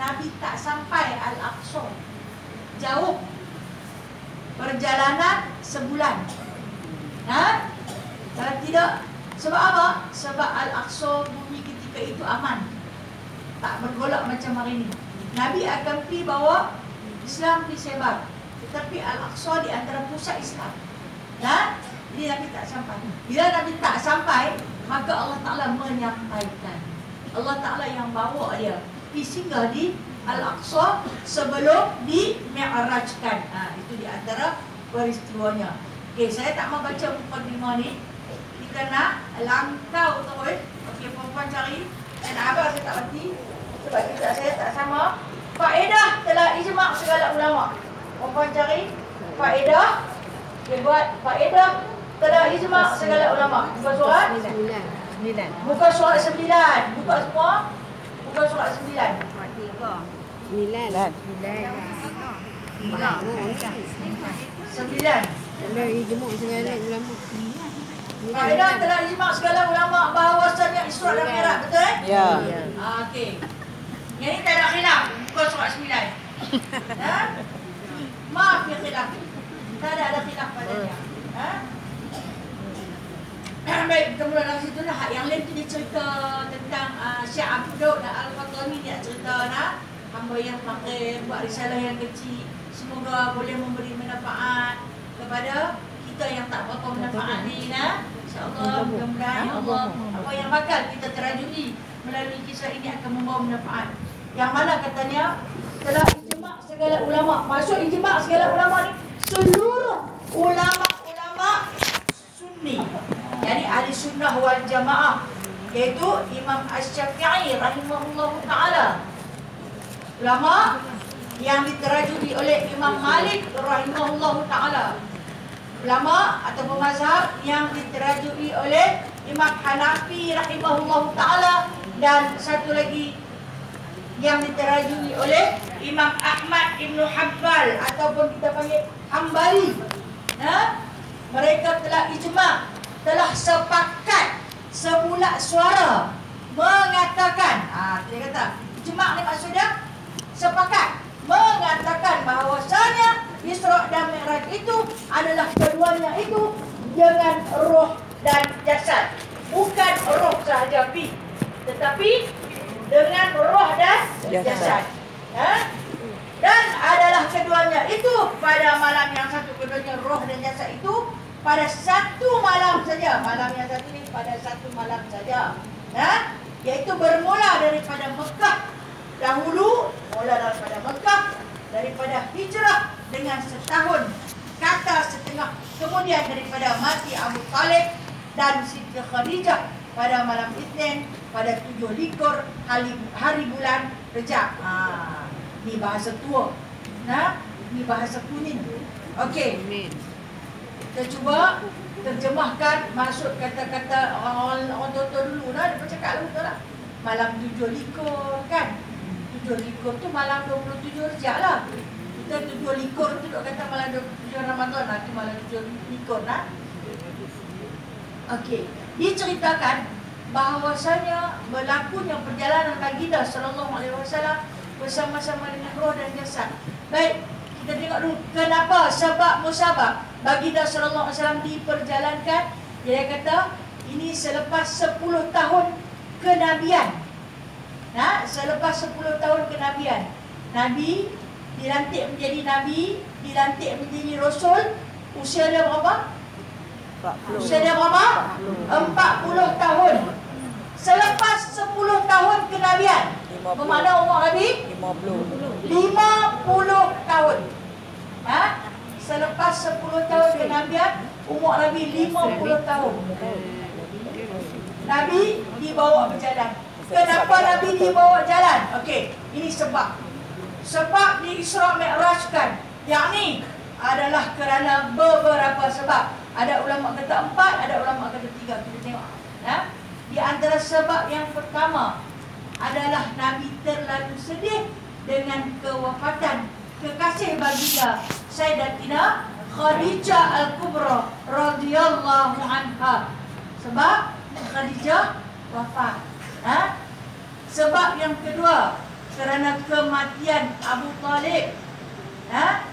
Nabi tak sampai Al-Aqsa. Jauh. Perjalanan sebulan. Ha? Kalau tidak, sebab apa? Sebab Al-Aqsa bumi ketika itu aman. Tak bergolak macam hari ini. Nabi akan pergi bawa Islam disebar. Tetapi Al-Aqsa di antara pusat Islam. Dan dia Nabi tak sampai. Bila Nabi tak sampai, maka Allah Ta'ala menyampaikan. Allah Ta'ala yang bawa dia singgah di Al-Aqsa sebelum di Mi'rajkan. Ha, itu di antara peristiwanya. Okey, saya tak mau baca mukadimah ni. Kita nak langkau terus. Okey, perempuan cari. Dan abang saya tak berhenti. Sebab kita saya tak sama. Faedah telah ijma' segala ulama. Perempuan cari. Faedah. Dia buat faedah telah ijma' segala ulama. Buka surat. Buka surat sembilan. Buka semua. Buka surat sembilan. Sembilan. Sembilan. Sembilan. Ada ijmuk segala ulama. Faedah telah ijma' segala ulama bahawasanya Isra dan Mi'raj. Betul eh? Ya. Ah, Okey. Yang ni tak ada khilaf. Buka surat sembilan. Ha? Maaf ya khilaf. Tak ada ada khilaf padanya. Ha? Baik, kita mula dari situ lah. Yang lain tu dia cerita tentang uh, Syekh Abdul dan Al-Fatani dia cerita nak hamba yang fakir buat risalah yang kecil. Semoga boleh memberi manfaat kepada kita yang tak berapa manfaat ni nah. InsyaAllah mudah-mudahan ya Allah apa yang bakal kita terajuni melalui kisah ini akan membawa manfaat. Yang mana katanya telah ijma' segala ulama. Maksud ijma' segala ulama ni seluruh ulama-ulama sunni. Yani ahli sunnah wal jamaah iaitu Imam Asy-Syafi'i rahimahullahu taala. Ulama yang diterajui oleh Imam Malik rahimahullahu taala. Ulama atau mazhab yang diterajui oleh Imam Hanafi rahimahullahu taala dan satu lagi yang diterajui oleh Imam Ahmad Ibn Hanbal ataupun kita panggil Hambali. Ha? Mereka telah ijma' telah sepakat sebulat suara mengatakan ah dia kata ijma' ni maksudnya sepakat mengatakan bahawasanya Isra dan Mi'raj itu adalah keduanya itu dengan roh dan jasad bukan roh sahaja pi tetapi dengan roh dan jasad ha? dan adalah keduanya itu pada malam yang satu keduanya roh dan jasad itu pada satu malam saja malam yang satu ini pada satu malam saja ha? iaitu bermula daripada Mekah dahulu mula daripada Mekah daripada hijrah dengan setahun kata setengah kemudian daripada mati Abu Talib dan Siti Khadijah pada malam Isnin pada tujuh likur hari, hari bulan Rejab. Ha, ni bahasa tua. Nah, ni bahasa kuning. Okey. Kita cuba terjemahkan maksud kata-kata orang orang tua dulu nah dia bercakap lah betul lah. Malam tujuh likur kan. Tujuh likur tu malam 27 Rejab lah. Kita tujuh likur tu duk kata malam 27 Ramadan lah. Tu malam tujuh likur nah. Okey. Diceritakan bahawasanya berlakunya perjalanan baginda sallallahu alaihi wasallam bersama-sama dengan roh dan jasad. Baik, kita tengok dulu kenapa sebab musabab baginda sallallahu alaihi wasallam diperjalankan. Dia kata ini selepas 10 tahun kenabian. Nah, selepas 10 tahun kenabian. Nabi dilantik menjadi nabi, dilantik menjadi rasul. Usia dia berapa? 40. Usia dia berapa? 40 tahun. Selepas 10 tahun kenabian. 50. Bermakna umur Nabi 50. 50 tahun. Ha? Selepas 10 tahun kenabian, umur Nabi 50 tahun. Nabi dibawa berjalan. Kenapa Nabi dibawa jalan? Okey, ini sebab. Sebab di Isra Mi'rajkan. Yang ni adalah kerana beberapa sebab. Ada ulama kata empat, ada ulama kata tiga. Kita tengok. Ya? Di antara sebab yang pertama adalah Nabi terlalu sedih dengan kewafatan kekasih baginda Sayyidatina Khadijah Al-Kubra radhiyallahu anha. Sebab Khadijah wafat. Ha? Sebab yang kedua, kerana kematian Abu Talib. Ha?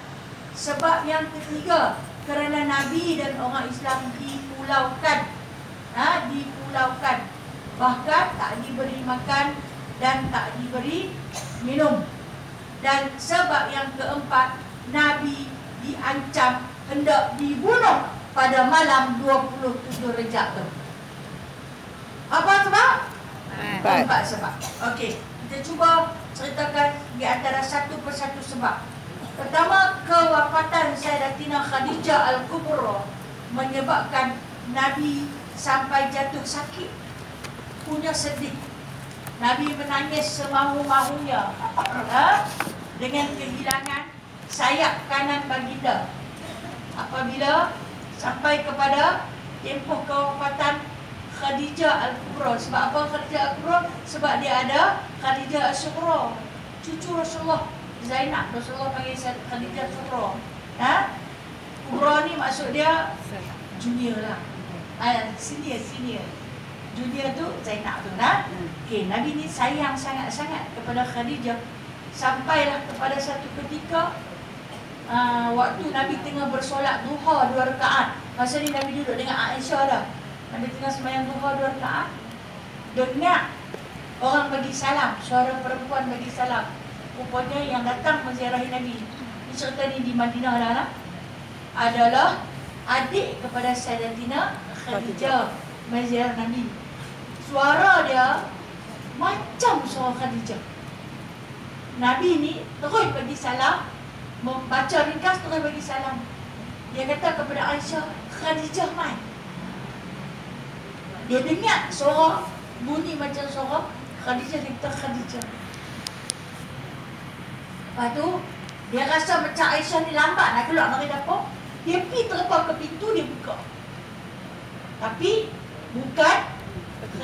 Sebab yang ketiga, kerana Nabi dan orang Islam dipulaukan. Ha? Dipulaukan. Bahkan tak diberi makan dan tak diberi minum. Dan sebab yang keempat, Nabi diancam hendak dibunuh pada malam 27 Rejab tu. Apa sebab? Empat. Empat sebab. Okey, kita cuba ceritakan di antara satu persatu sebab. Pertama, kewafatan Sayyidatina Khadijah Al-Kubra menyebabkan Nabi sampai jatuh sakit. Punya sedih. Nabi menangis semahu-mahunya ha? dengan kehilangan sayap kanan baginda. Apabila sampai kepada tempoh kewafatan Khadijah Al-Kubra. Sebab apa Khadijah Al-Kubra? Sebab dia ada Khadijah Al-Sughra. Cucu Rasulullah Zainab. Rasulullah panggil Khadijah Al-Sughra. Ha? Kubra ni maksud dia junior lah. Ah, senior, senior. Junior tu Zainab tu nah. Okey, Nabi ni sayang sangat-sangat kepada Khadijah. Sampailah kepada satu ketika uh, waktu Nabi tengah bersolat duha dua rakaat. Masa ni Nabi duduk dengan Aisyah dah. Nabi tengah sembahyang duha dua rakaat. Dengar orang bagi salam, suara perempuan bagi salam. Rupanya yang datang menziarahi Nabi. Ini cerita ni di Madinah dah lah. Adalah adik kepada Sayyidatina Khadijah menziarah Nabi. Suara dia macam suara Khadijah. Nabi ni terus bagi salam, membaca ringkas terus bagi salam. Dia kata kepada Aisyah, Khadijah mai. Dia dengar suara bunyi macam suara Khadijah kata Khadijah. Lepas tu dia rasa macam Aisyah ni lambat nak keluar dari dapur. Dia pergi terlepas ke pintu dia buka. Tapi bukan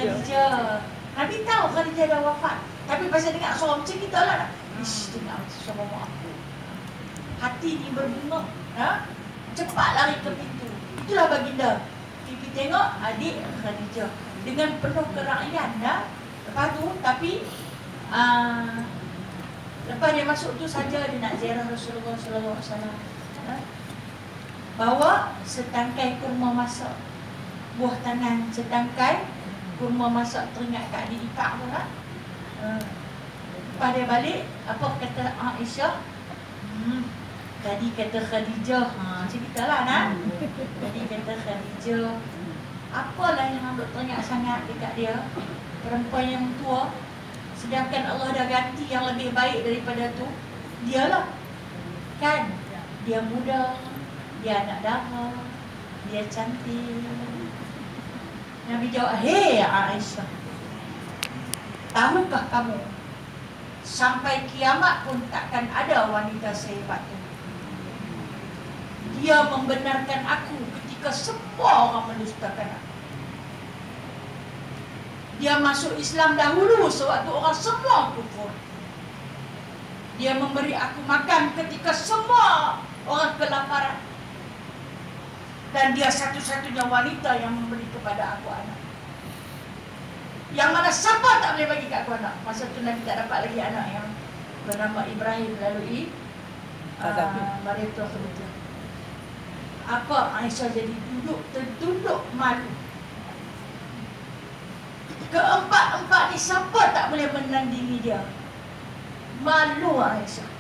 Khadijah. Nabi tahu Khadijah dah wafat. Tapi pasal dengar suara macam kita lah. Ish, dengar macam suara mak aku. Hati ni berbunga. Ha? Cepat lari ke pintu. Itulah baginda. Pipi tengok adik Khadijah. Dengan penuh kerakyat. Ha? Lepas tu, tapi uh, lepas dia masuk tu saja dia nak ziarah Rasulullah Sallallahu Alaihi Wasallam. Ha? Bawa setangkai kurma masak buah tangan setangkai kurma masak teringat kat adik ipar tu kan. Uh, lepas dia balik, apa kata Aisyah? Hmm, tadi kata Khadijah. Ha, kita lah nak. Tadi kata Khadijah. Apalah yang duk teringat sangat dekat dia? Perempuan yang tua. Sedangkan Allah dah ganti yang lebih baik daripada tu. Dialah. Kan? Dia muda. Dia anak darah. Dia cantik. Nabi jawab, Hei Aisyah Tahukah kamu? Sampai kiamat pun takkan ada wanita sehebat itu Dia membenarkan aku ketika semua orang mendustakan aku. Dia masuk Islam dahulu sewaktu orang semua kufur. Dia memberi aku makan ketika semua orang kelaparan dan dia satu-satunya wanita yang memberi kepada aku anak. Yang mana siapa tak boleh bagi kat aku anak. Masa tu Nabi tak dapat lagi anak yang bernama Ibrahim melalui uh, Maria Tuhan Kebetulan. Apa Aisyah jadi duduk terduduk malu. Keempat-empat ni siapa tak boleh menandingi dia. Malu Aisyah.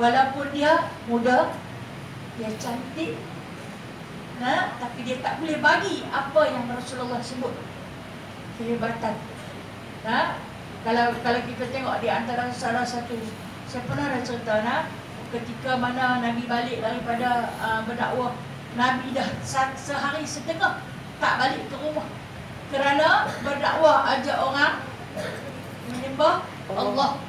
Walaupun dia muda, dia cantik, ha? tapi dia tak boleh bagi apa yang Rasulullah sebut. Kehebatan. Ha? Kalau kalau kita tengok di antara salah satu saya pernah ada cerita nah, ketika mana Nabi balik daripada uh, berdakwah Nabi dah sehari setengah tak balik ke rumah. Kerana berdakwah ajak orang menyembah Allah.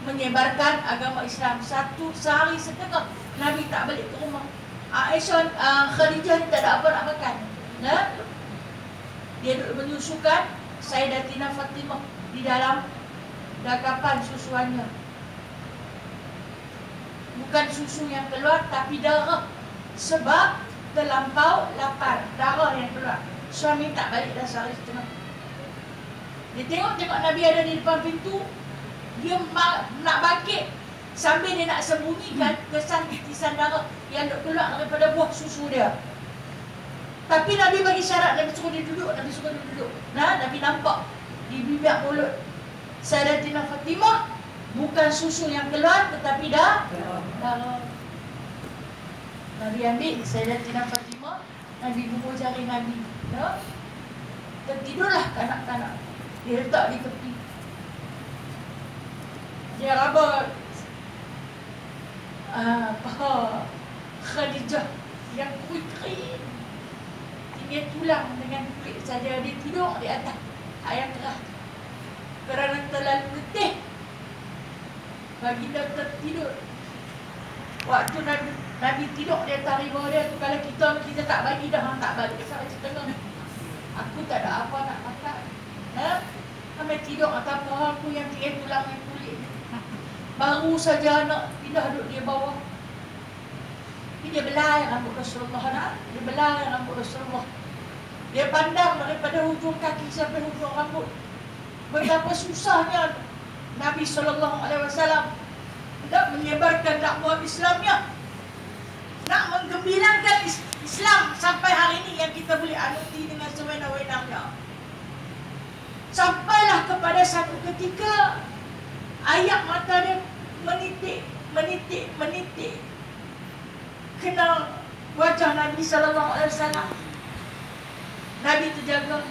Menyebarkan agama Islam. Satu sehari setengah Nabi tak balik ke rumah Aisyah uh, Khadijah ni tak ada apa nak makan. Nah? Dia duduk menyusukan Sayyidatina Fatimah di dalam dagapan susuannya. Bukan susu yang keluar tapi darah. Sebab terlampau lapar. Darah yang keluar. Suami tak balik dah sehari setengah. Dia tengok-tengok Nabi ada di depan pintu. dia nak bangkit sambil dia nak sembunyikan kesan titisan darah yang duk keluar daripada buah susu dia. Tapi Nabi bagi syarat Nabi suruh dia duduk, Nabi suruh dia duduk. Nah, Nabi nampak di bibir mulut Sayyidatina Fatimah bukan susu yang keluar tetapi dah. Nabi ambil Sayyidatina Fatimah, Nabi bubur jari Nabi. Ya? Tertidurlah kanak-kanak. Dia letak di tepi. Dia raba uh, paha Khadijah yang kering. Dia tulang dengan kulit saja. Dia tidur di atas air kerah. Kerana terlalu letih. Baginda tertidur. Waktu Nabi, Nabi tidur di atas rimau dia tu Kalau kita kita tak bagi dah tak balik sampai setengah Aku tak ada apa nak makan ha? Sampai tidur atas paha aku yang tiga tulang yang kulit Baru saja anak pindah duduk dia bawah dia belai rambut Rasulullah nak? Dia belai rambut Rasulullah Dia pandang daripada hujung kaki sampai hujung rambut. Betapa susahnya Nabi SAW nak menyebarkan dakwah Islamnya. Nak menggembirakan is- Islam sampai hari ini yang kita boleh anuti dengan sewenang-wenangnya. Sampailah kepada satu ketika ayat mata dia menitik menitik menitik kena wajah Nabi sallallahu alaihi wasallam Nabi terjaga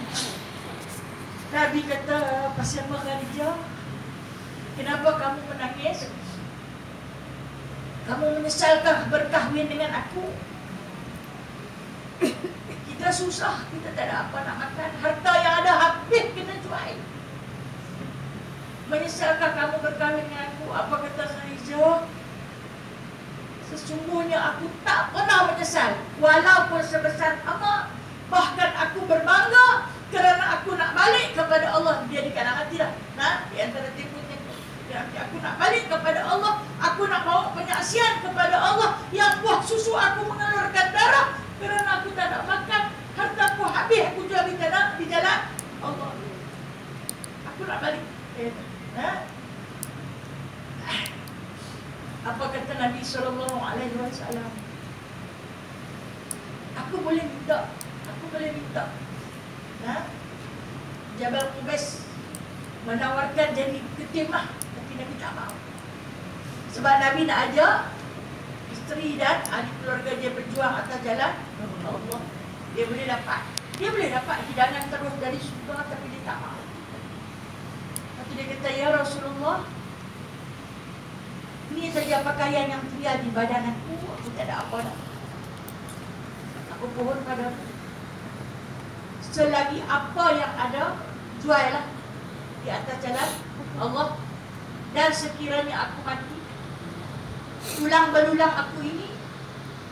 Nabi kata pasal Khadijah kenapa kamu menangis kamu menyesalkah berkahwin dengan aku? Kita susah, kita tak ada apa nak makan. Harta yang ada habis kita jual. Menyesalkah kamu berkahwin dengan aku? Apa kata Khadijah? Sesungguhnya aku tak pernah menyesal. Walaupun sebesar apa. Bahkan aku berbangga kerana aku nak balik kepada Allah. Dia di kanan hati dah. Nah, di antara tipu-tipu. Aku nak balik kepada Allah. Aku nak bawa penyaksian kepada Allah yang buah susu aku mengeluarkan darah kerana aku tak nak makan. Harta aku habis aku jual di jalan, di jalan Allah. Aku nak balik. Eh, ha? Apa kata Nabi sallallahu alaihi wasallam? Aku boleh minta. Aku boleh minta. Ha? Jabal Qubais menawarkan jadi ketimah tapi Nabi tak mau. Sebab Nabi nak ajak isteri dan ahli keluarga dia berjuang atas jalan Allah. Dia boleh dapat. Dia boleh dapat hidangan terus dari surga tapi dia tak mau. Tu dia kata, Ya Rasulullah, ini saja pakaian yang tinggal di badan aku, aku tak ada apa dah. Aku pohon padamu. Selagi apa yang ada, juallah. Di atas jalan Allah. Dan sekiranya aku mati tulang belulang aku ini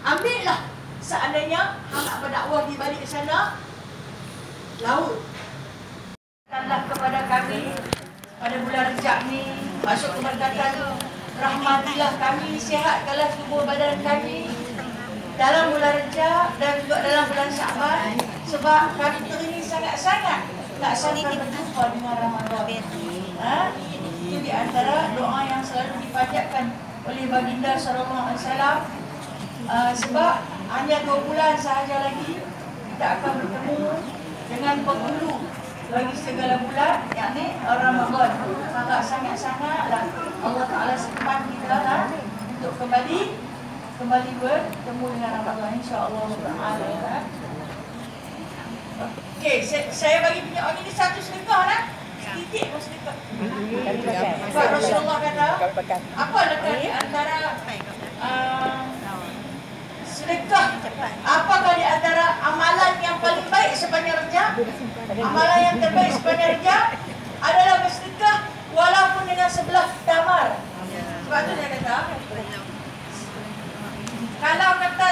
ambillah. Seandainya hang berdakwah di balik sana laut. Datanglah kepada kami pada bulan Rejab ni masuk keberkatan rahmatilah kami sihatkanlah tubuh badan kami dalam bulan Rejab dan juga dalam bulan Syaban sebab kami teringin sangat-sangat tak sangka berjumpa dengan Ramadan. Ha? Itu di antara doa yang selalu dipanjatkan oleh baginda wasallam. Uh, sebab hanya dua bulan sahaja lagi kita akan bertemu dengan penghulu bagi segala bulan yakni Ramadan. Maka sangat-sangatlah Allah Taala sepan kita lah untuk kembali kembali bertemu dengan Ramadan insya-Allah taala. Okey, saya, saya bagi punya orang ini satu sedekah lah. Sedikit pun sedekah. Sebab Rasulullah kata, apa lekat antara uh, sedekah? Apakah di antara amalan yang paling baik sepanjang rejab? Amalan yang terbaik sepanjang rejab adalah bersedekah walaupun dengan sebelah damar. Sebab tu dia kata, kalau kata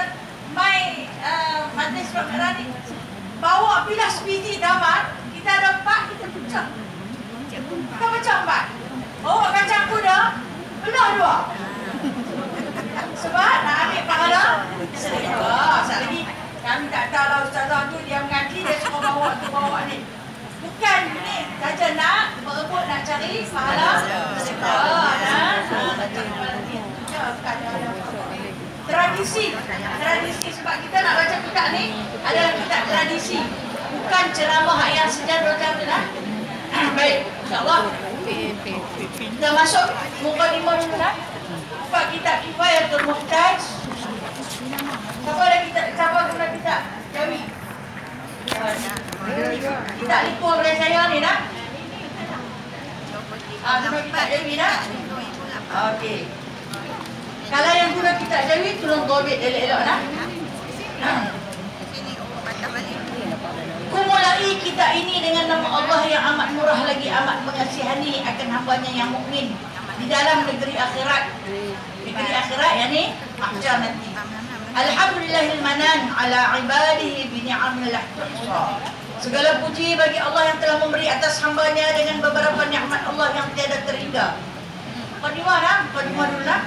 mai uh, majlis Rahman ni bawa bilas biji damar, kita ada empat, kita pecah. Kita pecah empat. Bawa kacang kuda, belah dua. Sebab nak ambil pahala sedekah. Sekali lagi, kami tak tahu lah ustazah tu dia ni dia cuma bawa tu bawa ni. Bukan ni. Saja nak berebut nak cari pahala. Tradisi. Tradisi sebab kita nak baca kitab ni adalah kitab tradisi. Bukan ceramah yang sejarah macam ah. baik. Insyaallah. Kita masuk muka lima dulu ah. Buka kitab kita yang termuhtaj siapa ada kitab siapa guna kitab? Jawi Kitab lipu oleh saya ni nak. Ah, kitab Jawi nak. Okey. Kalau yang guna kitab Jawi tolong gobit elok-elok nak. Kumulai kitab ini dengan nama Allah yang amat murah lagi amat mengasihani akan hambanya yang mukmin di dalam negeri akhirat. Negeri akhirat yang ni mahsyar nanti. Alhamdulillahil manan ala ibadihi bi ni'amil ihsa. Segala puji bagi Allah yang telah memberi atas hambanya dengan beberapa nikmat Allah yang tiada terhingga. Qadimah dah, qadimah dulu lah.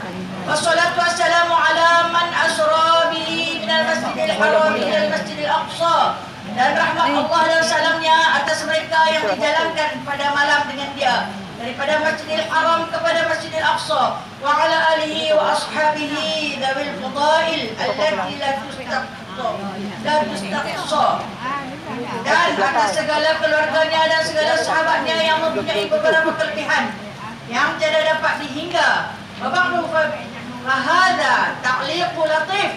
Wassalatu wassalamu ala man asra bihi minal masjidil haram ila masjidil aqsa. Dan rahmat Allah dan salamnya atas mereka yang dijalankan pada malam dengan dia daripada Masjidil Haram kepada Masjidil Aqsa. Wa ala alihi wa ashabihi dawil fadail allati la tustaqsa. Dan atas segala keluarganya dan segala sahabatnya yang mempunyai beberapa kelebihan yang tidak dapat dihingga. Babaknu fahada ta'liqu latif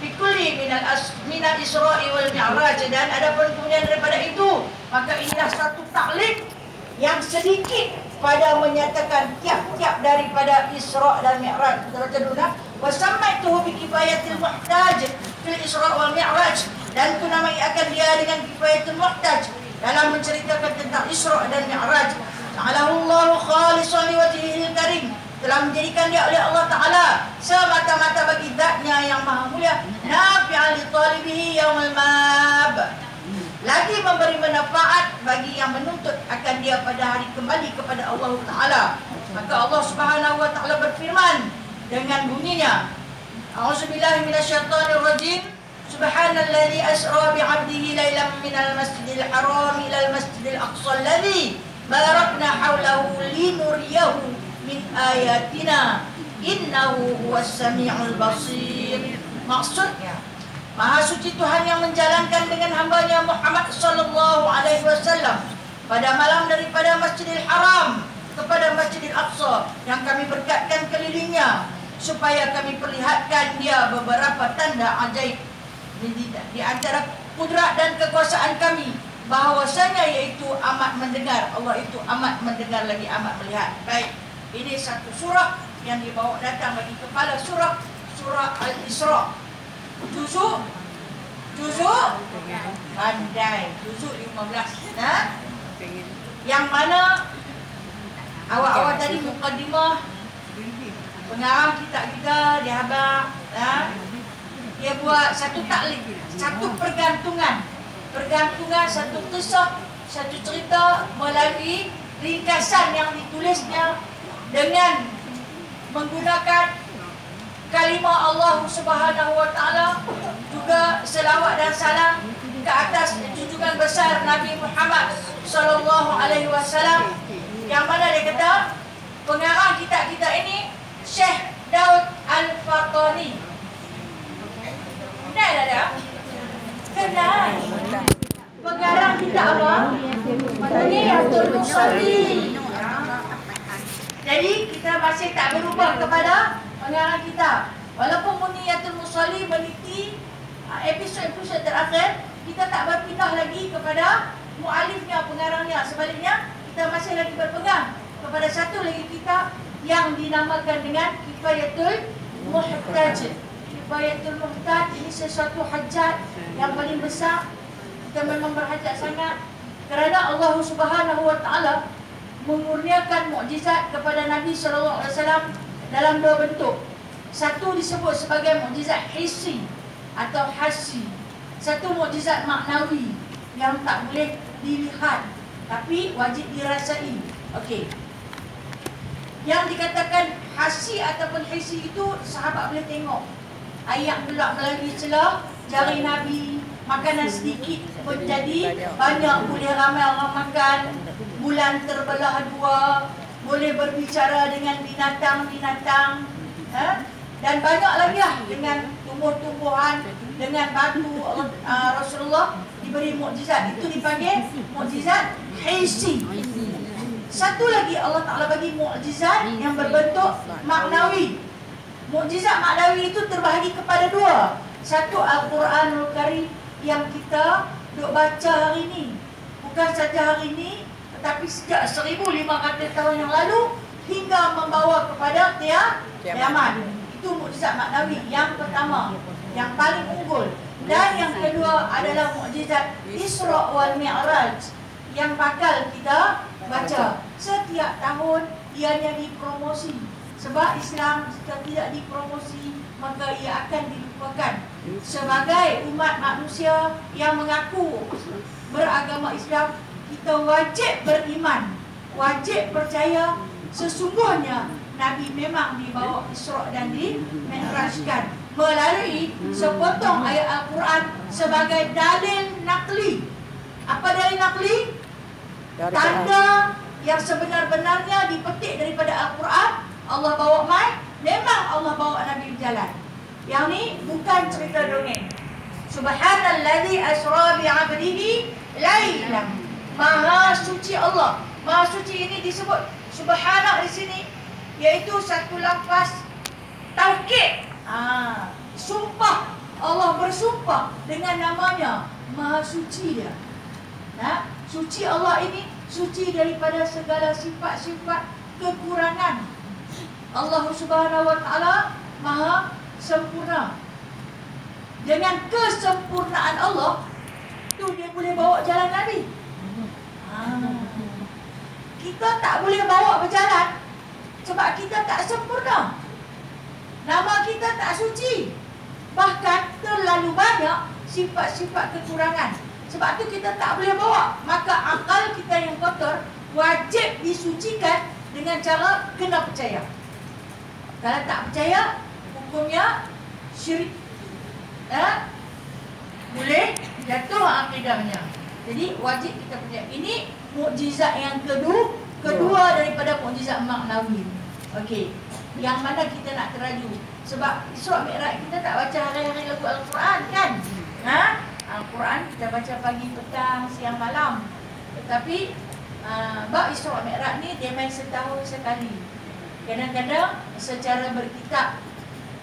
fi kulli minal as minal isra'i wal mi'raj. Dan adapun kemudian daripada itu maka inilah satu taklid yang sedikit pada menyatakan tiap-tiap daripada Isra dan Mi'raj. Kita baca dulu dah. Wasammaituhu bi kifayatil muhtaj fil Isra wal Mi'raj dan ku namai akan dia dengan kifayatul muhtaj dalam menceritakan tentang Isra dan Mi'raj. Ta'alahu Allahu khalisan liwajhihil karim telah menjadikan dia oleh Allah Ta'ala semata-mata bagi zatnya yang maha mulia nafi'al li talibihi yaumil mab lagi memberi manfaat bagi yang menuntut akan dia pada hari kembali kepada Allah Taala. Maka Allah Subhanahu wa taala berfirman dengan bunyinya A'udzubillahi minasyaitonirrajim. Subhanalladzi asra bi'abdihi lailan minal masjidil haram ilal masjidil aqsa alladzi barakna hawlahu linuriyahu min ayatina. Innahu huwas samiul basir. Maksudnya Maha suci Tuhan yang menjalankan dengan hambanya Muhammad sallallahu alaihi wasallam pada malam daripada Masjidil Haram kepada Masjidil Aqsa yang kami berkatkan kelilingnya supaya kami perlihatkan dia beberapa tanda ajaib. Di, antara kudrat dan kekuasaan kami bahawasanya iaitu amat mendengar. Allah itu amat mendengar lagi amat melihat. Baik ini satu surah yang dibawa datang bagi kepala surah surah Al-Isra Juzuk Juzuk Pandai. Juzuk 15 nah? Yang mana? Awak-awak tadi mukadimah. Pengarang kitab kita Dia habang nah? Dia buat satu taklik Satu pergantungan. Pergantungan satu kisah Satu cerita Melalui ringkasan yang ditulisnya Dengan Menggunakan kalimah Allah Subhanahu wa taala juga selawat dan salam ke atas junjungan besar Nabi Muhammad sallallahu alaihi wasallam yang mana dia kata pengarang kitab kita ini Syekh Daud Al-Fatani. Kenal tak dia? Kenal. Pengarang kitab apa? Muniyatul Musalli. Jadi kita masih tak berubah kepada pengarang kita. Walaupun Muniyatul Musalli meniti uh, episod-episod terakhir, kita tak berpindah lagi kepada mualifnya, pengarangnya. Sebaliknya, kita masih lagi berpegang kepada satu lagi kitab yang dinamakan dengan Kifayatul Muhtaj. Kifayatul Muhtaj ini sesuatu hajat yang paling besar. Kita memang berhajat sangat kerana Allah Subhanahu Wa Taala mengurniakan mukjizat kepada Nabi sallallahu alaihi wasallam dalam dua bentuk. Satu disebut sebagai mukjizat hissi atau hasi. Satu mukjizat maknawi yang tak boleh dilihat tapi wajib dirasai. Okey. Yang dikatakan hasi ataupun hissi itu sahabat boleh tengok. Ayat pula melalui celah jari Nabi makanan sedikit pun jadi banyak boleh ramai orang makan bulan terbelah dua boleh berbicara dengan binatang-binatang ha? dan banyak lagi lah dengan tumbuh-tumbuhan dengan batu uh, Rasulullah diberi mukjizat. Itu dipanggil mukjizat hissi satu lagi Allah Ta'ala bagi mukjizat yang berbentuk maknawi. Mukjizat maknawi itu terbahagi kepada dua. Satu Al-Quranul Karim yang kita duk baca hari ini Bukan saja hari ini Tetapi sejak 1500 tahun yang lalu Hingga membawa kepada kiamat Itu mukjizat maknawi yang pertama Yang paling unggul. Dan yang kedua adalah mukjizat Isra' wal Mi'raj Yang bakal kita baca. Setiap tahun ianya dipromosi. Sebab Islam jika tidak dipromosi maka ia akan dilupakan. Sebagai umat manusia yang mengaku beragama Islam, kita wajib beriman, wajib percaya sesungguhnya Nabi memang dibawa Isra dan di-Mi'rajkan melalui sepotong ayat Al-Quran sebagai dalil nakli. Apa dalil nakli? Tanda yang sebenar-benarnya dipetik daripada Al-Quran Allah bawa mai, memang Allah bawa Nabi berjalan. Yang ni bukan cerita dongeng. Subhanallazi asra bi 'abdihi lailan. Maha suci Allah. Maha suci ini disebut subhana di sini iaitu satu lafaz taukid. Ah, sumpah Allah bersumpah dengan namanya Maha suci dia. Nah, suci Allah ini suci daripada segala sifat-sifat kekurangan Allah Subhanahu Wa Taala Maha sempurna. Dengan kesempurnaan Allah, tu dia boleh bawa jalan Nabi. Ha. Kita tak boleh bawa berjalan sebab kita tak sempurna. Nama kita tak suci. Bahkan terlalu banyak sifat-sifat kekurangan. Sebab tu kita tak boleh bawa. Maka akal kita yang kotor wajib disucikan dengan cara kena percaya. Kalau tak percaya, hukumnya syirik. Eh? Boleh jatuh akidahnya. Jadi wajib kita percaya. Ini mukjizat yang kedua, kedua daripada mukjizat maknawi. Okey. Yang mana kita nak teraju? Sebab Isra Mi'raj kita tak baca hari-hari lagu Al-Quran kan? Ha? Al-Quran kita baca pagi, petang, siang, malam. Tetapi uh, bab Isra Mi'raj ni dia main setahun sekali. Kadang-kadang secara berkitab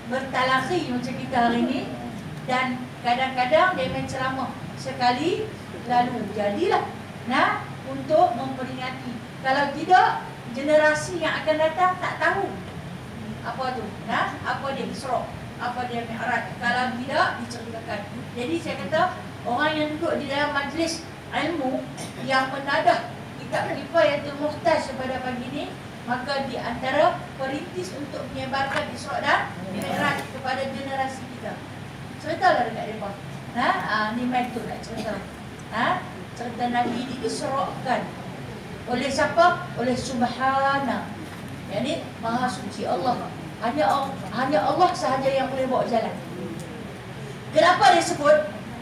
Bertalakhi macam kita hari ini Dan kadang-kadang dia main ceramah Sekali lalu jadilah Nah untuk memperingati Kalau tidak generasi yang akan datang tak tahu Apa tu Nah apa dia Isra' Apa dia Mi'raj Kalau tidak diceritakan Jadi saya kata Orang yang duduk di dalam majlis ilmu Yang menadah kitab Kifayatul Muhtaj pada pagi ini maka di antara perintis untuk menyebarkan Isra dan Mi'raj kepada generasi kita. Ceritalah dekat depa. Ha, ha ni tu nak cerita. Ha, cerita Nabi diisrakan oleh siapa? Oleh Subhana. Yang ni Maha Suci Allah. Hanya hanya Allah sahaja yang boleh bawa jalan. Kenapa dia sebut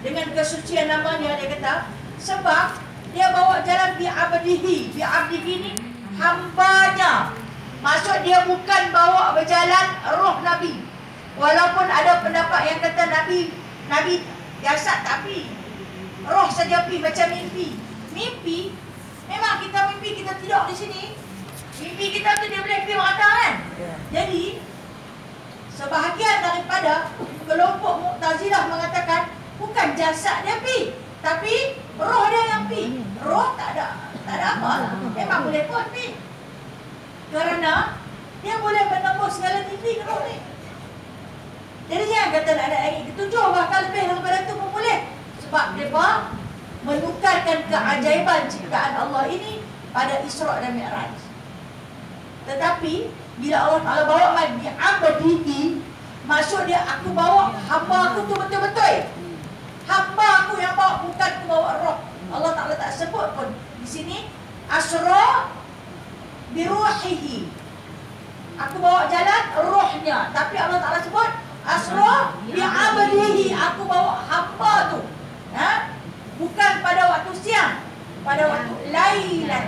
dengan kesucian namanya dia kata sebab dia bawa jalan bi abdihi bi abdihi ni hambanya. Maksud dia bukan bawa berjalan roh Nabi. Walaupun ada pendapat yang kata Nabi Nabi jasad tapi roh saja pi macam mimpi. Mimpi memang kita mimpi kita tidur di sini. Mimpi kita tu dia boleh pergi merata kan? Ya. Jadi sebahagian daripada kelompok Mu'tazilah mengatakan bukan jasad dia pi, tapi roh dia yang pi. Roh tak ada tak ada apa lah. Memang boleh pun ni. Kerana dia boleh menembus segala titik roh ni. Jadi jangan kata nak ada ayat ketujuh bahkan lebih daripada itu pun boleh. Sebab mereka menukarkan keajaiban ciptaan Allah ini pada Isra' dan Mi'raj. Tetapi bila Allah Ta'ala bawa mai di abadihi maksud dia aku bawa hamba aku tu betul-betul. Hamba aku yang bawa bukan aku bawa roh. Allah Ta'ala tak sebut pun di sini asra biruhihi. Aku bawa jalan rohnya, tapi Allah Taala sebut asra bi'abdihi. Aku bawa hamba tu. Ha? Bukan pada waktu siang, pada waktu lailan.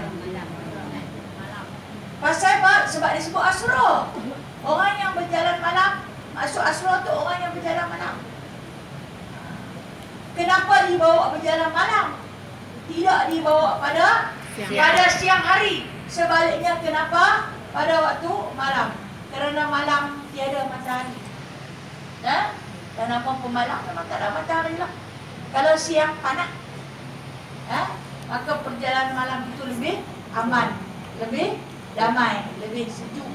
Pasal apa? Sebab disebut asra. Orang yang berjalan malam, masuk asra tu orang yang berjalan malam. dibawa berjalan malam. Tidak dibawa pada Siang. pada siang hari. Sebaliknya kenapa? Pada waktu malam. Kerana malam tiada matahari. Ya? Dan apa pun malam memang tak ada matahari lah. Kalau siang panas. Ya? Maka perjalanan malam itu lebih aman. Lebih damai. Lebih sejuk.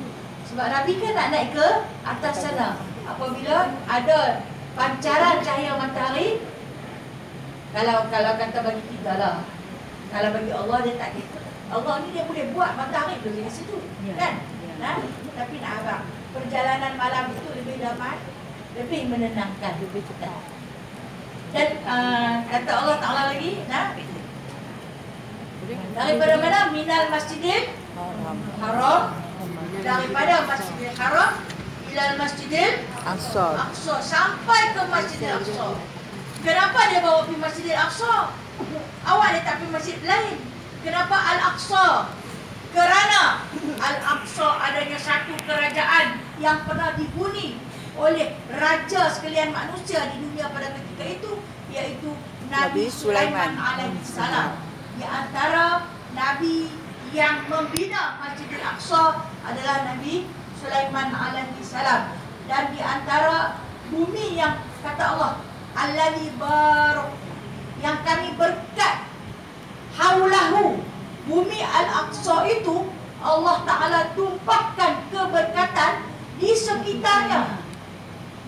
Sebab Nabi kan nak naik ke atas sana. Apabila ada pancaran cahaya matahari. Kalau kalau kata bagi kita lah. Kalau bagi Allah dia tak gitu. Allah ni dia boleh buat matahari boleh kat situ. Ya. Kan? Ya. Ha? Tapi nak abang. Perjalanan malam itu lebih damai. Lebih menenangkan. Lebih cepat. Dan uh, kata Allah Ta'ala lagi. Nah, daripada mana? Minal masjidil Haram. Daripada masjidil haram. Ilal masjidil. Aqsa sampai ke Masjidil Aqsa. Kenapa dia bawa pergi Masjidil Aqsa? Awak dia tak pergi masjid lain. Kenapa Al-Aqsa? Kerana Al-Aqsa adanya satu kerajaan yang pernah dihuni oleh raja sekalian manusia di dunia pada ketika itu iaitu Nabi Nabi Sulaiman. Sulaiman alaihi salam. Di antara nabi yang membina Masjidil Aqsa adalah Nabi Sulaiman alaihi salam. Dan di antara bumi yang kata Allah allazi barak yang kami berkat haulahu bumi al-aqsa itu Allah taala tumpahkan keberkatan di sekitarnya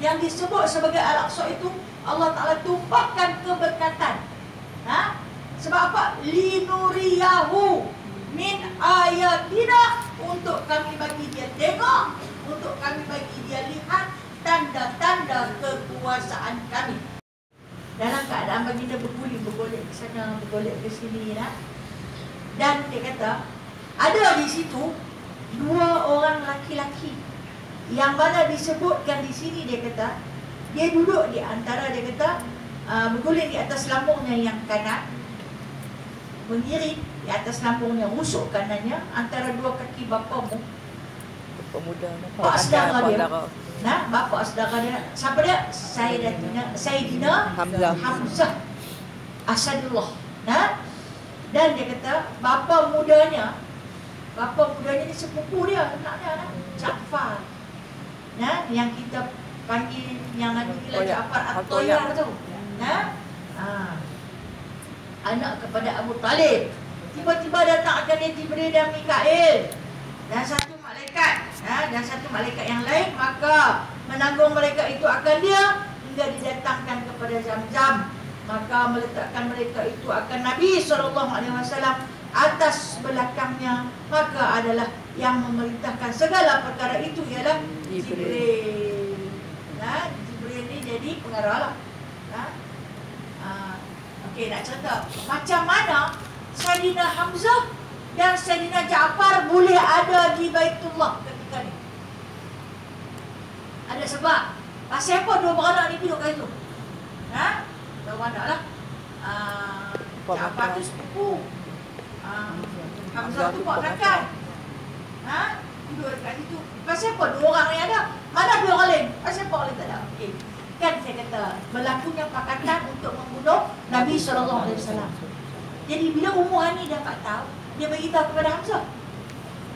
yang disebut sebagai al-aqsa itu Allah taala tumpahkan keberkatan. Ha? Sebab apa? Linuriyahu min ayatina. Untuk kami bagi dia tengok untuk kami bagi dia lihat tanda-tanda kekuasaan kami. Dalam keadaan baginda berguling bergolek ke sana bergolek ke sini ya. dan dia kata ada di situ dua orang laki-laki yang mana disebutkan di sini dia kata dia duduk di antara dia kata uh, berguling di atas lambungnya yang kanan mengiring di atas lambungnya rusuk kanannya antara dua kaki bapamu Pemuda. Pak saudara dia. Nah, bapa saudara dia. Siapa dia? Sayyidatina Sayyidina Hamzah. Hamzah Asadullah. Nah. Dan dia kata bapa mudanya bapa mudanya ni sepupu dia anaknya nah. Ja'far. Nah, yang kita panggil yang Nabi Oh, bilang ya. Ja'far At-Tayyar. At-Tayyar tu. Nah. Ha. Anak kepada Abu Talib. Tiba-tiba datang akan dia Jibril dan Mikail. Dan satu malaikat ha, Dan satu malaikat yang lain Maka menanggung mereka itu akan dia Hingga didatangkan kepada jam-jam Maka meletakkan mereka itu akan Nabi SAW Atas belakangnya Maka adalah yang memerintahkan segala perkara itu Ialah Jibril. Jibril ha, Jibril ni jadi pengarah lah ha? ha. Okey nak cerita Macam mana Sayyidina Hamzah dan Sayyidina Ja'far boleh ada di Baitullah ketika ni. Ada sebab. Pasal apa dua beranak ni duduk kat situ? Ha? Dua beranak lah. Uh, Ja'far Makan. tu sepupu. Uh, Hamzah tu pak kakak. Ha? Duduk dekat situ. Pasal apa dua orang ni ada? Mana dua orang lain? Pasal apa orang lain tak ada? Okey. Kan saya kata berlakunya pakatan untuk membunuh Nabi SAW. Jadi bila umur ni dapat tahu, dia bagi tahu kepada Hamzah.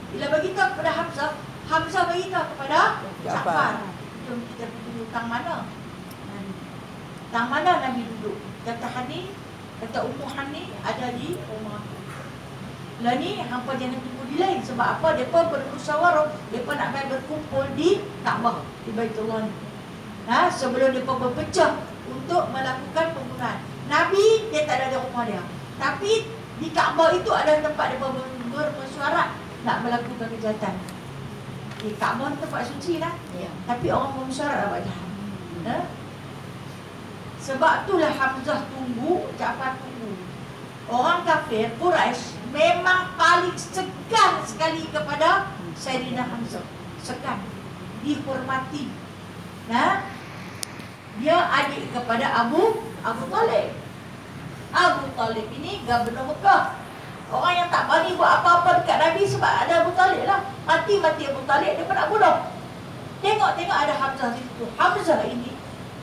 Bila bagi tahu kepada Hamzah, Hamzah bagi tahu kepada Ja'far. Jom kita pergi duduk tang mana? Tang mana Nabi duduk? Kata Hani, kata Ummu Hani ada di rumah. Lah ni hampa jangan di lain sebab apa? Depa bermusyawarah, depa nak main berkumpul di Kaabah, di Baitullah ni. Ha, sebelum depa berpecah untuk melakukan pembunuhan. Nabi dia tak ada di rumah dia. Tapi di Kaabah itu ada tempat depa ber- bermesyuarat nak melakukan kejahatan. Di Kaabah ni tempat suci lah. Ya. Tapi orang bermesyuarat nak buat jahat. Ha? Sebab itulah Hamzah tunggu, Ja'far tunggu. Orang kafir, Quraisy memang paling segan sekali kepada Sayyidina Hamzah. Segan. Dihormati. Nah, dia adik kepada Abu Abu Talib. Abu Talib ini gubernur Mekah. Orang yang tak berani buat apa-apa dekat Nabi sebab ada Abu Talib lah. Mati-mati Abu Talib, dia pun nak bunuh. Tengok-tengok ada Hamzah di situ. Hamzah ini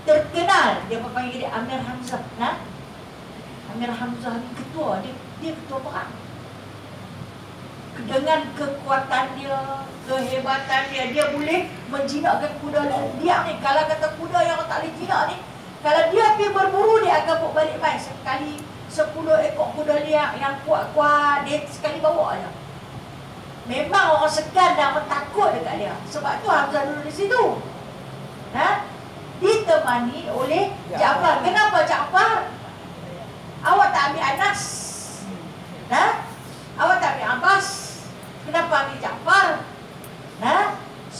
terkenal. Dia panggil dia Amir Hamzah. Nah, Amir Hamzah ni ketua, dia, dia ketua perang. Dengan kekuatan dia, kehebatan dia, dia boleh menjinakkan kuda liar ni. Kalau kata kuda yang tak boleh jinak ni, kalau dia pergi berburu, dia akan bawa balik baik. Sekali sepuluh ekor kuda liar yang kuat-kuat, dia sekali bawa je. Memang orang segan dan orang takut dekat dia. Sebab tu Hamzah dulu di situ. Ha? Ditemani oleh Ja'far. Kenapa Ja'far? Awak tak ambil Anas. Ha? Awak tak ambil Abbas. Kenapa ambil Ja'far? Ha?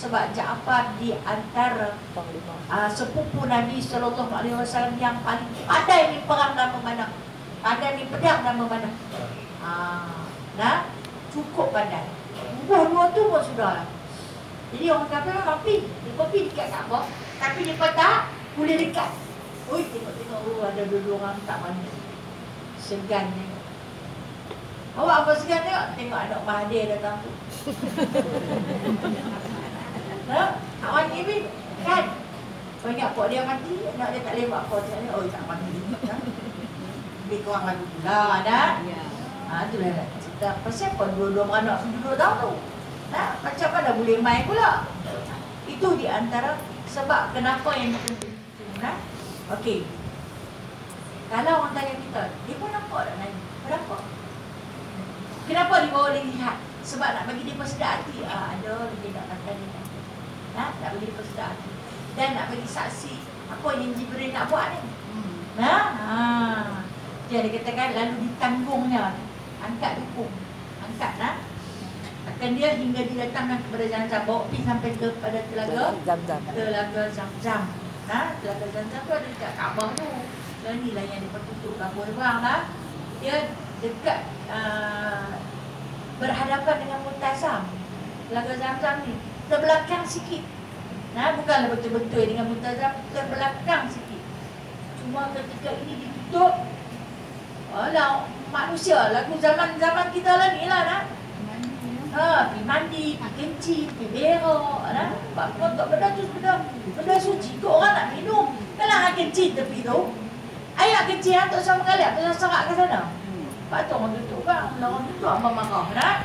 Sebab Ja'far di antara uh, sepupu Nabi sallallahu alaihi wasallam yang paling pandai ni perang dan memanah. Pandai ni pedang dan memanah. Ah, nah, cukup pandai. Buah dua tu pun sudah lah. Jadi orang memang pergi. Dia pergi dekat Kaabah. Tapi dia tak boleh dekat. Oi, tengok-tengok. Oh, ada dua-dua orang tak mana. Segan tengok. Awak apa segan tengok? Tengok anak Mahathir datang tu. Ha? Awak ni Bin? Kan? Kau ingat pok dia mati, anak dia tak lewat kau cakap dia, oh tak mati. Ha? Lebih kurang lagi pula, dah. Ya. Ha, itulah nak cerita. Pasal apa dua-dua beranak dua tahun tu? Ha? Macam mana boleh main pula? Itu di antara sebab kenapa yang penting. Ha? Okey. Kalau orang tanya kita, dia pun nampak tak Nabi? Kenapa? Kenapa dia bawa dia lihat? Sebab nak bagi dia sedar hati. Ah, ada dia nak kata dia. Ha? Nak bagi dia sedar hati. Dan nak bagi saksi apa yang Jibril nak buat ni. Ha? Ha. Jadi dia katakan lalu ditanggungnya. Angkat dukung. Angkat nah. Akan dia hingga didatangkan kepada Zamzam. Bawa pergi sampai kepada telaga. Zam-zam. Telaga Zamzam. Ha? Telaga Zamzam tu ada dekat Kaabah tu. Dan ni lah yang dipertutup kabur bang lah. Dia dekat uh, berhadapan dengan Multazam. Telaga Zamzam ni. Terbelakang sikit. Nah, bukanlah betul-betul dengan Multazam. Terbelakang sikit. Cuma ketika ini ditutup. Alah, manusia. Lagu zaman-zaman kita lah ni lah nah. Ha, pergi mandi, pergi kencing, pergi berak, nah. Sebab kau tak benda tu benda, benda suci. Kau orang nak minum. Kalau nak kencing tepi tu, air kencing tak usah mengalir, tak usah serak ke sana. Lepas tu orang tutup kan, orang tutup apa marah, nah.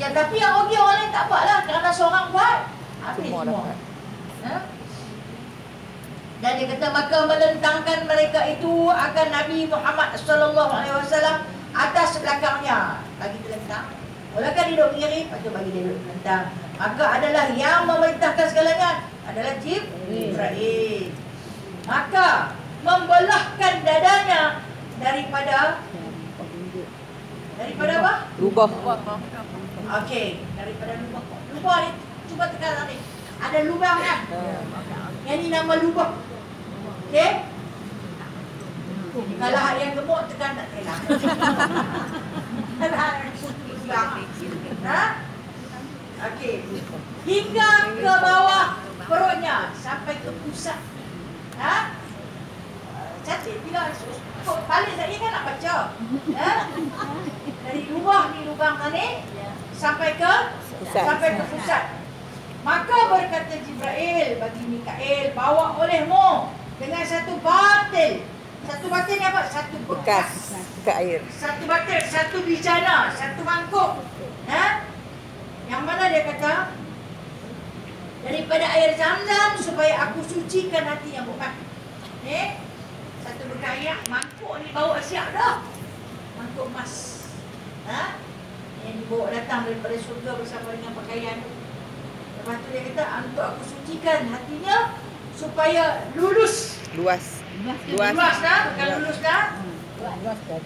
Ya tapi yang rugi orang lain tak buat lah, kerana seorang buat, habis Semua semua. Ha? Dan dia kata maka melentangkan mereka itu akan Nabi Muhammad sallallahu alaihi wasallam atas belakangnya bagi terlentang. Olehkan dia duduk kiri, lepas tu bagi dia duduk terlentang. Maka adalah yang memerintahkan segalanya adalah Jibril. Maka membelahkan dadanya daripada daripada apa? Rubah. Okey, daripada lubang. Lubang ni cuba tekan tadi. Ada lubang kan? Yang ni nama lubang. Okey? Kalau hak yang gemuk tekan tak kena. Ha? Okey. Hingga ke bawah perutnya sampai ke pusat. Ha? Cantik bila balik saya kan nak baca. Ha? Dari lubang ni lubang ni sampai ke Pusat. sampai ke pusat. Maka berkata Jibril bagi Mikael bawa olehmu dengan satu batil. Satu batil ni apa? Satu Bekas. Dekat air. Satu batil, satu bijana, satu mangkuk. Ha? Yang mana dia kata? Daripada air zam-zam supaya aku sucikan hati yang bukan. Eh? Satu berkaya, mangkuk ni bawa siap dah. Mangkuk emas. Ha? Yang dibawa datang daripada surga bersama dengan pakaian. Lepas tu dia kata, untuk aku sucikan hatinya supaya lulus. Luas. Luas. Luas. Luas dah, bukan lulus dah.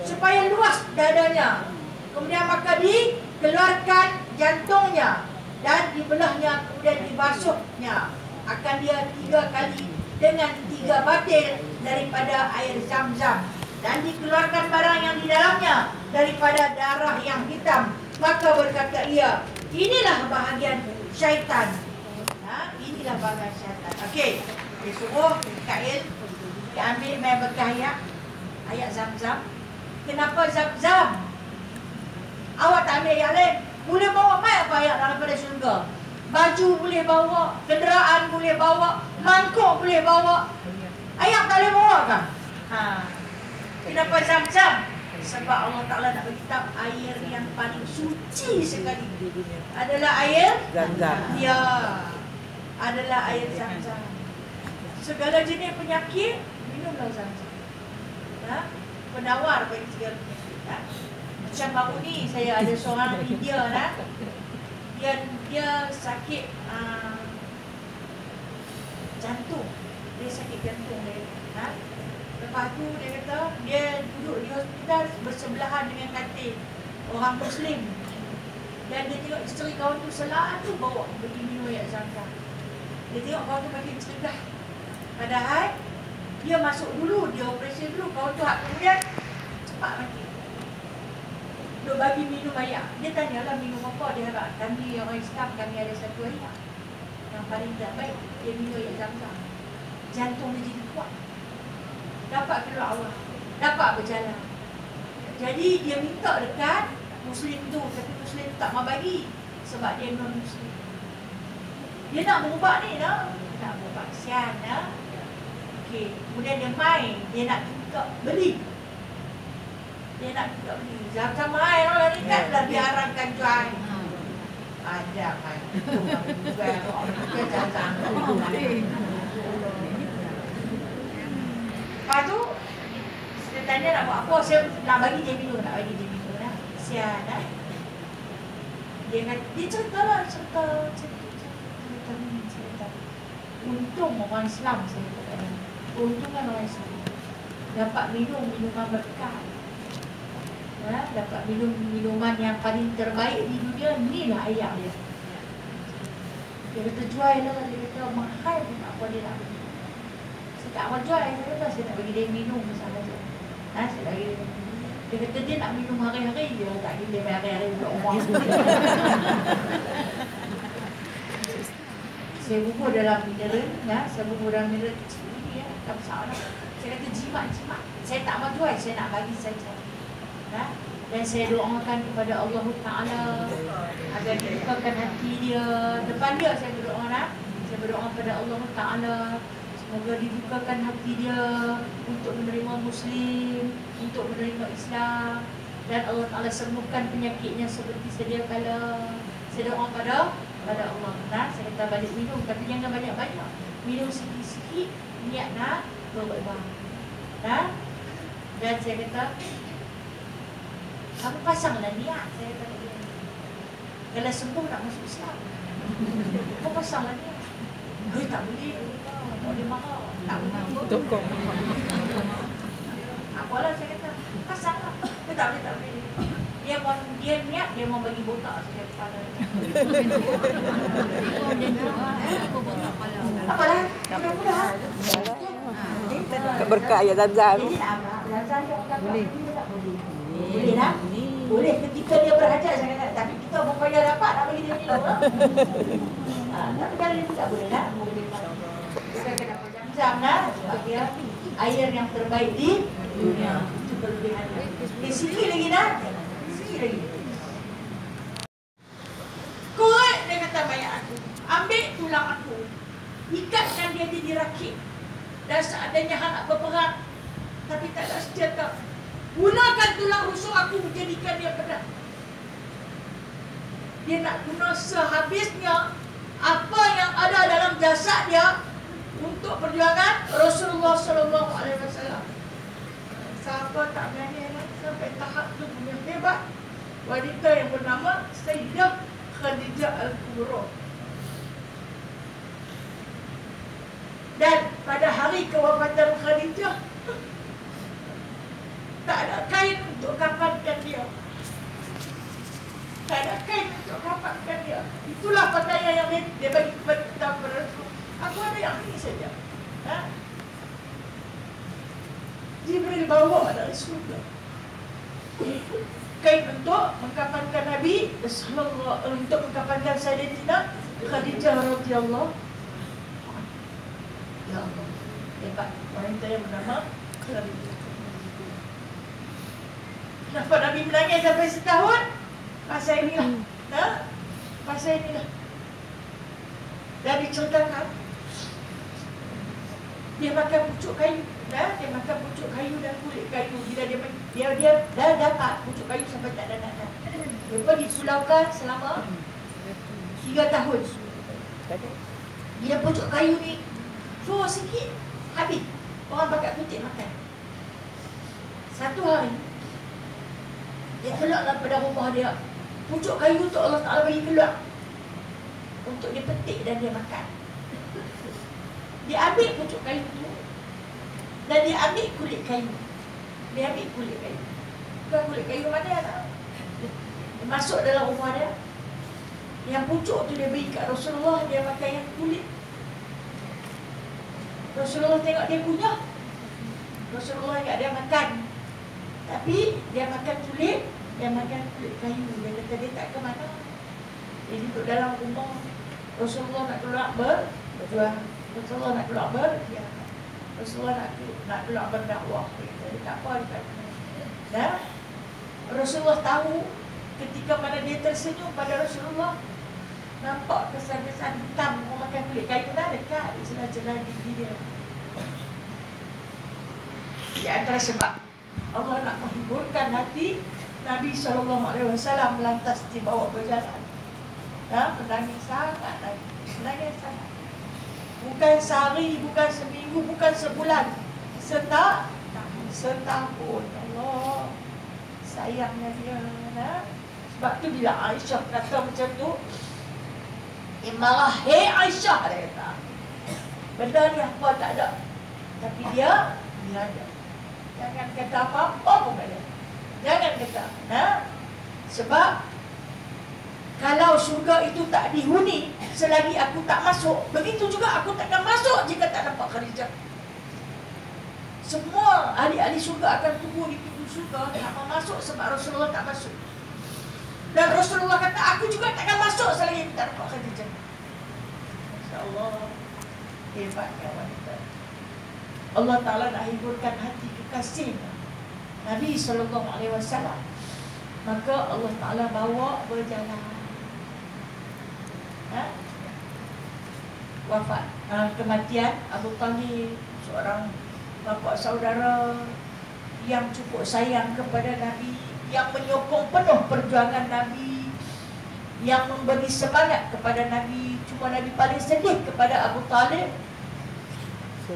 Supaya luas dadanya. Kemudian maka dikeluarkan jantungnya dan dibelahnya kemudian dibasuhnya. Akan dia tiga kali dengan tiga batil daripada air zam-zam dan dikeluarkan barang yang di dalamnya daripada darah yang hitam. Maka berkata ia, inilah bahagian syaitan. Ha? Inilah bahagian syaitan. Okey, dia suruh Mikael dia ambil main bekas ayat ayat zam-zam. Kenapa zam-zam? Awak tak ambil ayat lain. Boleh bawa mai apa ayat daripada syurga. Baju boleh bawa, kenderaan boleh bawa, mangkuk boleh bawa. Ayat tak boleh bawa kan? Ha. Kenapa zam-zam? Sebab Allah Ta'ala nak beritahu air yang paling suci sekali adalah air Zam-zam. Ya, adalah air zam-zam. Segala jenis penyakit, minumlah zam-zam. Ha? Penawar bagi segala penyakit. Ha? Macam baru ni, saya ada seorang India lah. Dia, dia sakit uh, jantung. Dia sakit jantung dia. Ha? Lepas tu dia kata, dia duduk di hospital bersebelahan dengan katil orang Muslim. Dan dia tengok isteri kawan tu selalu bawa pergi minum air zam-zam. Dia tengok kawan tu makin cerdah. Padahal dia masuk dulu, dia operasi dulu. Kawan tu hak kemudian cepat mati. Duk bagi minum air. Dia tanyalah minum apa dia harap. Kami orang Islam, kami ada satu air. Yang paling terbaik, dia minum air zam-zam. Jantung dia jadi kuat. Dapat keluar Allah. Dapat berjalan. Jadi dia minta dekat Muslim tu. Tapi Muslim tu tak mau bagi Sebab dia non Muslim Dia nak berubat ni dah Nak berubat. Kesian dah Okey, kemudian dia main. Dia nak minta beli. Dia nak minta beli. Zam-zam main orang ni kan? Dah diarahkan jual Ada kan? Dia zam-zam Lepas tu Dia tanya nak buat apa. Saya nak bagi dia minum Nak bagi dia minum lah. Kesian lah Dia kata Dia cerita lah Cerita Cerita Cerita Cerita, cerita. Untung orang Islam Saya kata Untung kan orang Islam. Dapat minum Minuman berkat ya, Dapat minum Minuman yang paling terbaik Di dunia Inilah ayam dia. Dia kata jual lah Dia kata mahal Apa dia nak beli tak mau jual saya kata saya nak bagi dia minum bersama je. Ha, saya bagi dia. Dia kata dia nak minum hari-hari dia tak gila hari-hari pula rumah. saya bubur dalam mineral, ya, saya bubur dalam mineral kecil ni ya, tak besar lah. Saya kata jimat, jimat. Saya tak mau jual, saya nak bagi saja. Ya. Dan saya doakan kepada Allah Ta'ala agar dibukakan hati dia. Depan dia saya berdoa lah. Saya berdoa kepada Allah Ta'ala Semoga dibukakan hati dia untuk menerima Muslim, untuk menerima Islam dan Allah Taala sembuhkan penyakitnya seperti sedia kala. Saya doa pada pada Allah. Nah, saya kata balik minum tapi jangan banyak-banyak. Minum sikit-sikit niat nak berubat. Nah, dan saya kata kamu pasanglah niat saya kata dia. Kalau sembuh nak masuk Islam. Kau pasanglah niat. Gue tak boleh. Tak. Tokong. Apalah saya kata, pasang lah. Dia tak boleh, tak boleh. Dia mau dia niat dia mau bagi botak saja kepala. Apalah? Jadi nak apa? Lazan dia orang boleh. Boleh lah. Boleh ketika dia berhajat saya kata. Tapi kita berupaya dapat nak bagi dia minum lah. Tapi kalau dia tak boleh lah. Boleh Air yang terbaik di dunia. Itu kelebihan dia. Eh, sikit lagi dah. Sikit lagi. Kot dia kata bayar aku. Ambil tulang aku. Ikatkan dia jadi rakit. Dan seadanya hang nak berperang. Tapi tak ada senjata. Gunakan tulang rusuk aku menjadikan dia pedang. Dia nak guna sehabisnya apa yang ada dalam jasad dia untuk perjuangan Rasulullah sallallahu alaihi wasallam. Siapa tak berani lah sampai tahap tu punya hebat wanita yang bernama Sayyidah Khadijah Al-Kubra. Dan pada hari kewafatan Khadijah tak ada kain untuk kapankan dia. Tak ada kain untuk kapankan dia. Itulah pakaian yang dia, bagi kepada kita. Ini saja. Ha? Jibril bawa dari surga. Kain untuk mengkapankan Nabi sallallahu untuk mengkapankan Sayyidatina Khadijah radhiyallahu Ya Allah. Hebat. Wanita yang bernama Khadijah. Kenapa Nabi menangis sampai setahun? Pasal inilah. Ha? Pasal inilah. Dan diceritakan Dia makan pucuk kayu. Dah, dia makan pucuk kayu dan kulit kayu. Bila dia dia dia dah dapat pucuk kayu sampai tak ada nak. Lepas disulaukan selama tiga tahun. Bila pucuk kayu ni Suruh sikit Habis Orang pakai putih makan Satu hari Dia keluar daripada rumah dia Pucuk kayu tu Allah Ta'ala bagi keluar Untuk dia petik dan dia makan Dia ambil pucuk kayu tu. Dan dia ambil kulit kayu. Dia ambil kulit kayu. Bukan kulit kayu mana tak Dia masuk dalam rumah dia. Yang pucuk tu dia beri kat Rasulullah Dia makan yang kulit. Rasulullah tengok dia punya. Rasulullah ingat dia makan. Tapi dia makan kulit Dia makan kulit kayu. Dia kata dia tak ke mana. Dia duduk dalam rumah. Rasulullah nak keluar ber Berjuang Rasulullah nak keluar ber ya. Rasulullah nak, nak keluar berdakwah. Dia dia tak apa dia kata Dan Rasulullah tahu Ketika mana dia tersenyum pada Rasulullah Nampak kesan-kesan hitam Orang makan kulit. Kayu dah dekat. Di celah-celah gigi dia. Di antara sebab Allah nak menghiburkan hati Nabi SAW lantas dibawa berjalan. Ya, Menangis sangat lagi. Menangis sangat Bukan sehari, bukan seminggu, bukan sebulan Setahun Setahun Allah Sayangnya dia ya. Sebab tu bila Aisyah kata macam tu dia marah, hei Aisyah dia kata. Benda ni apa tak ada. Tapi dia, dia ada. Jangan kata apa-apa pun pada Jangan kata. Ha? Sebab kalau syurga itu tak dihuni selagi aku tak masuk, begitu juga aku takkan masuk jika tak nampak Khadijah. Semua ahli-ahli syurga akan tunggu di pintu syurga nak masuk sebab Rasulullah tak masuk. Dan Rasulullah kata, aku juga takkan masuk selagi aku tak nampak Khadijah. InsyaAllah, hebatnya wanita. Allah Ta'ala nak hiburkan hati kekasih Nabi SAW. Maka Allah Ta'ala bawa berjalan. Ha? Wafat. Ha, kematian Abu Talib, seorang bapa saudara yang cukup sayang kepada Nabi yang menyokong penuh perjuangan Nabi yang memberi semangat kepada Nabi cuma Nabi paling sedih kepada Abu Talib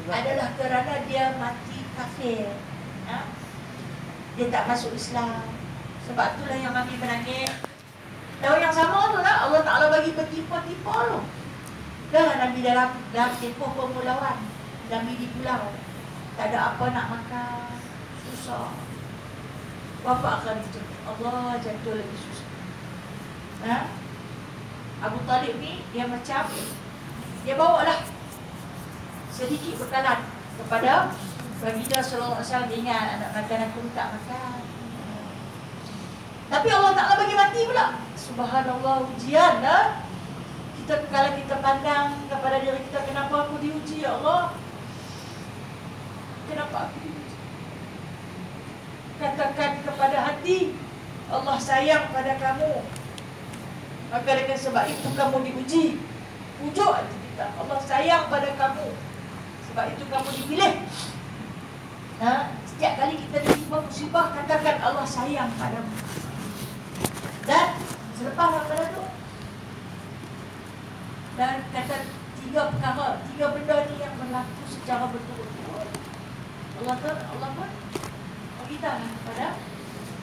adalah kerana dia mati kafir ha? dia tak masuk Islam sebab itulah yang Nabi menangis tahu yang sama tu lah Allah Ta'ala bagi bertipa-tipa tu. Dah Nabi dalam, dalam tempoh pemulauan Nabi di pulau. Tak ada apa nak makan. Susah. Wafat akan itu Allah jatuh lagi susah. Ha? Abu Talib ni Dia macam Dia bawa lah Sedikit bekalan Kepada Baginda Alaihi Wasallam. Ingat Anak makan aku tak makan Tapi Allah Ta'ala bagi mati pula. Subhanallah ujian lah kita kalau kita pandang kepada diri kita kenapa aku diuji ya Allah? Kenapa aku diuji? Katakan kepada hati Allah sayang pada kamu. Maka dengan sebab itu kamu diuji. Pujuk hati kita Allah sayang pada kamu. Sebab itu kamu dipilih. Ha? setiap kali kita terima musibah katakan Allah sayang padamu dan selepas daripada itu dan kata tiga perkara tiga benda ni yang berlaku secara betul-betul Allah tu Allah pun kita kepada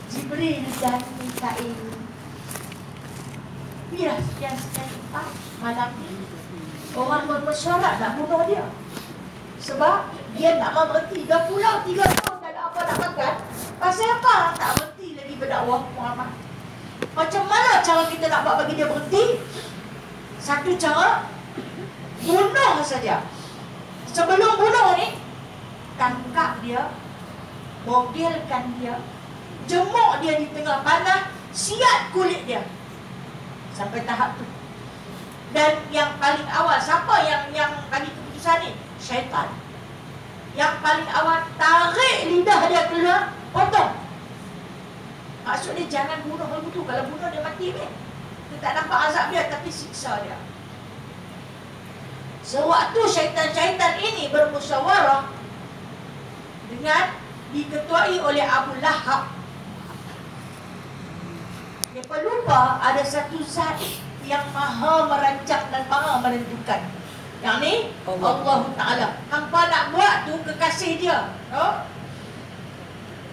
Jibril dan Mikail. Bila sekian-sekian empat malam ini, orang bermesyuarat nak bunuh dia. Sebab dia nak berhenti. Dah pulang tiga tahun tak ada apa nak makan. Pasal apa tak berhenti lagi berdakwah Muhammad? Macam mana cara kita nak buat bagi dia berhenti? Satu cara, bunuh saja. Sebelum bunuh ni, tangkap dia mobilkan dia jemuk dia di tengah panah siat kulit dia. Sampai tahap tu. Dan yang paling awal siapa yang yang bagi keputusan ni? Syaitan. Yang paling awal tarik lidah dia keluar potong maksudnya jangan bunuh begitu kalau bunuh dia mati ni kita tak nampak azab dia tapi siksa dia Sewaktu syaitan-syaitan ini bermusyawarah dengan diketuai oleh Abu Lahab. Mereka lupa ada satu zat yang maha merancang dan maha menentukan. Yang ni Allah, Allah Ta'ala. Hampa nak buat tu kekasih dia. Oh?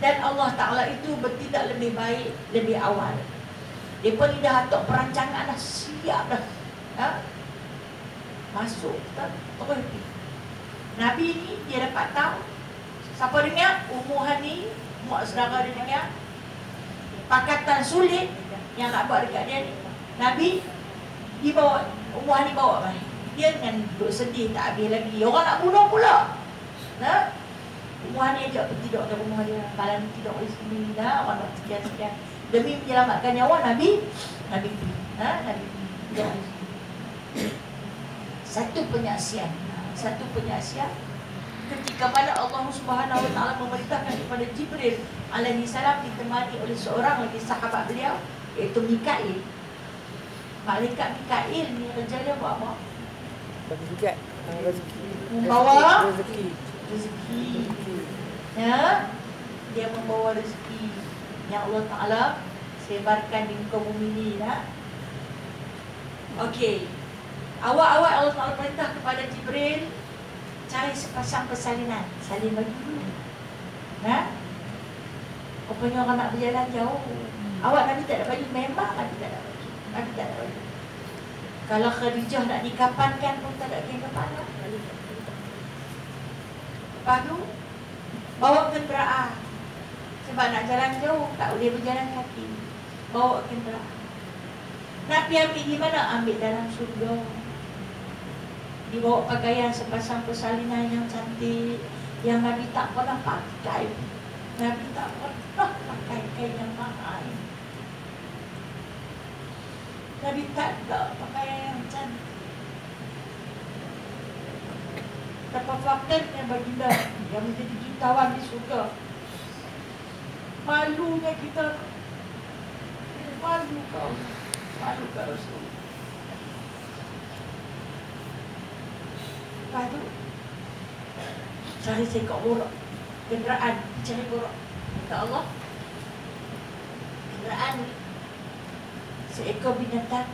Dan Allah Ta'ala itu bertindak lebih baik, lebih awal. Dia pun dah atok perancangan dah siap dah. Ha? Masuk. Tak? Nabi ni dia dapat tahu. Siapa dengar? Ummu Hani. Mak saudara dia dengar. Pakatan sulit yang nak buat dekat dia ni. Nabi dibawa Ummu Hani bawa mai. Dia dengan duduk sedih tak habis lagi. Orang nak bunuh pula. Ha? Ummu Hani ajak pergi ke rumah dia. Kalau ni tidur di sini dah orang nak sekian-sekian. Demi menyelamatkan nyawa Nabi, Nabi pergi. Ha? Nabi pergi. Satu penyaksian. Satu penyaksian ketika mana Allah Subhanahu Wa Taala memerintahkan kepada Jibril alaihi salam ditemani oleh seorang lagi sahabat beliau iaitu Mikail. Malaikat Mikail ni kerjanya buat apa? Bagi juga rezeki. Membawa rezeki. rezeki. Ya, dia membawa rezeki yang Allah Taala sebarkan di muka bumi ni ya. Okey. Awal-awal Allah Taala perintah kepada Jibril cari sepasang persalinan, salin baju dulu. Ha? Rupanya orang nak berjalan jauh. Awak Nabi tak ada baju, memang Nabi tak ada baju. Nabi tak ada. Kalau Khadijah nak dikapankan pun tak ada kain kapanan. Lepas tu, bawa kenderaan. Sebab nak jalan jauh, tak boleh berjalan kaki. Bawa kenderaan. Nabi ambil di mana? Ambil dalam surga. Dibawa pakaian sepasang persalinan yang cantik. Yang Nabi tak pernah pakai. Nabi tak pernah pakai kain yang mahal. Nabi tak ada pakaian yang cantik. Dapat fakirnya baginda yang menjadi jutawan di surga. Malunya kita. Malu kau. Malu kau Rasul. Lepas tu, cari sekok borak. Kenderaan, cari borak. Kata Allah, kenderaan seekor binatang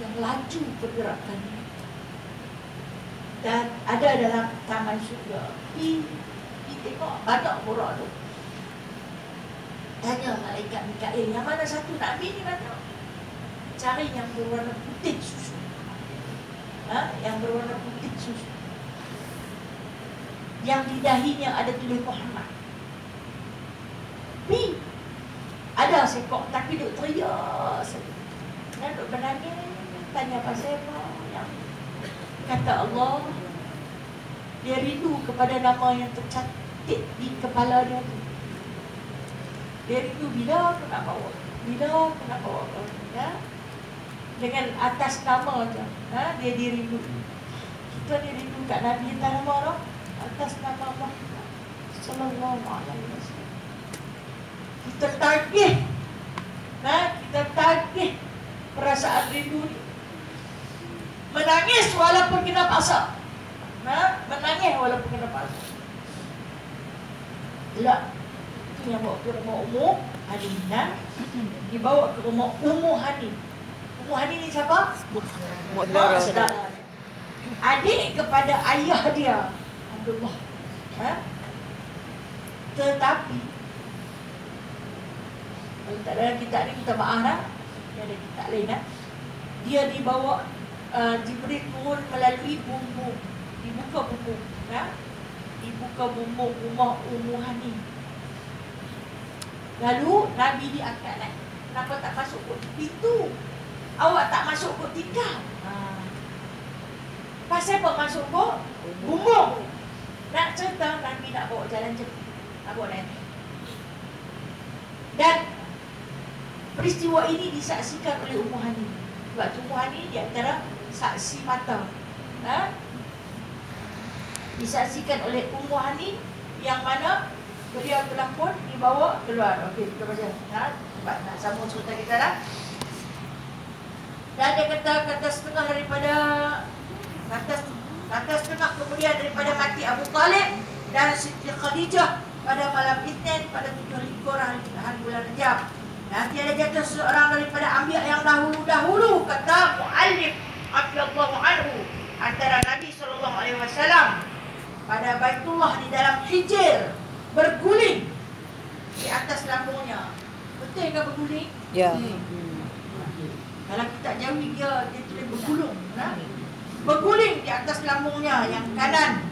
yang laju pergerakannya dan ada dalam taman surga. Pi, pi tengok badak borak tu. Tanya malaikat Mikail, yang mana satu nak ambil ni badak? Cari yang berwarna putih susu. Ha? Yang berwarna putih susu. Yang di dahinya ada tulis Muhammad. Pi, ada sekok tapi duk teriak. Dan duk menangis, tanya pasal apa kata Allah dia rindu kepada nama yang tercantik di kepala dia tu. Dia rindu bila aku nak bawa. Bila aku nak bawa. Ya? Dengan atas nama je. Ha? Dia dirindu. Kita dirindu kat Nabi atas nama orang. Atas nama Muhammad. Sallallahu alaihi wasallam. Kita tagih. Ha? Kita tagih perasaan rindu ni. Menangis walaupun kena paksa. Ha? Menangis walaupun kena paksa. Tak. Itu yang bawa ke rumah umum Hani ha? Dibawa ke rumah umum Hani. Umum Hani ni siapa? Saudara. Adik kepada ayah dia. Abdullah. Ha? Tetapi kalau tak ada kitab ni minta maaf lah. Dia ada kitab lain lah. Dia dibawa uh, Jibril turun melalui bumbung. Dibuka bumbung. Ya? Dibuka bumbung rumah Ummu Hani. Lalu Nabi diangkat naik. Kenapa tak masuk kot pintu? Awak tak masuk kot tinggal. Ha. Pasal apa masuk kot? Bumbung. Nak cerita Nabi nak bawa jalan cepat. Bawa naik. Dan peristiwa ini disaksikan oleh Ummu Hani. Sebab Ummu Hani di antara saksi mata. Ha? Disaksikan oleh Ummu Hani yang mana beliau telah pun dibawa keluar. Okey, kita baca. Ha? Sebab nak sambung cerita kita dah. Dan dia kata kata setengah daripada kata kemudian daripada mati Abu Talib dan Siti Khadijah pada malam Isnin pada 7 likur hari, bulan Rejab. Nanti ada jatuh seorang daripada ambil yang dahulu-dahulu kata Mu'alif Abdullah anhu antara Nabi sallallahu alaihi wasallam pada Baitullah di dalam hijir berguling di atas lambungnya. Betul ke berguling? Ya. Kalau kita jauhi dia, dia boleh bergulung. Nah? Berguling di atas lambungnya yang kanan.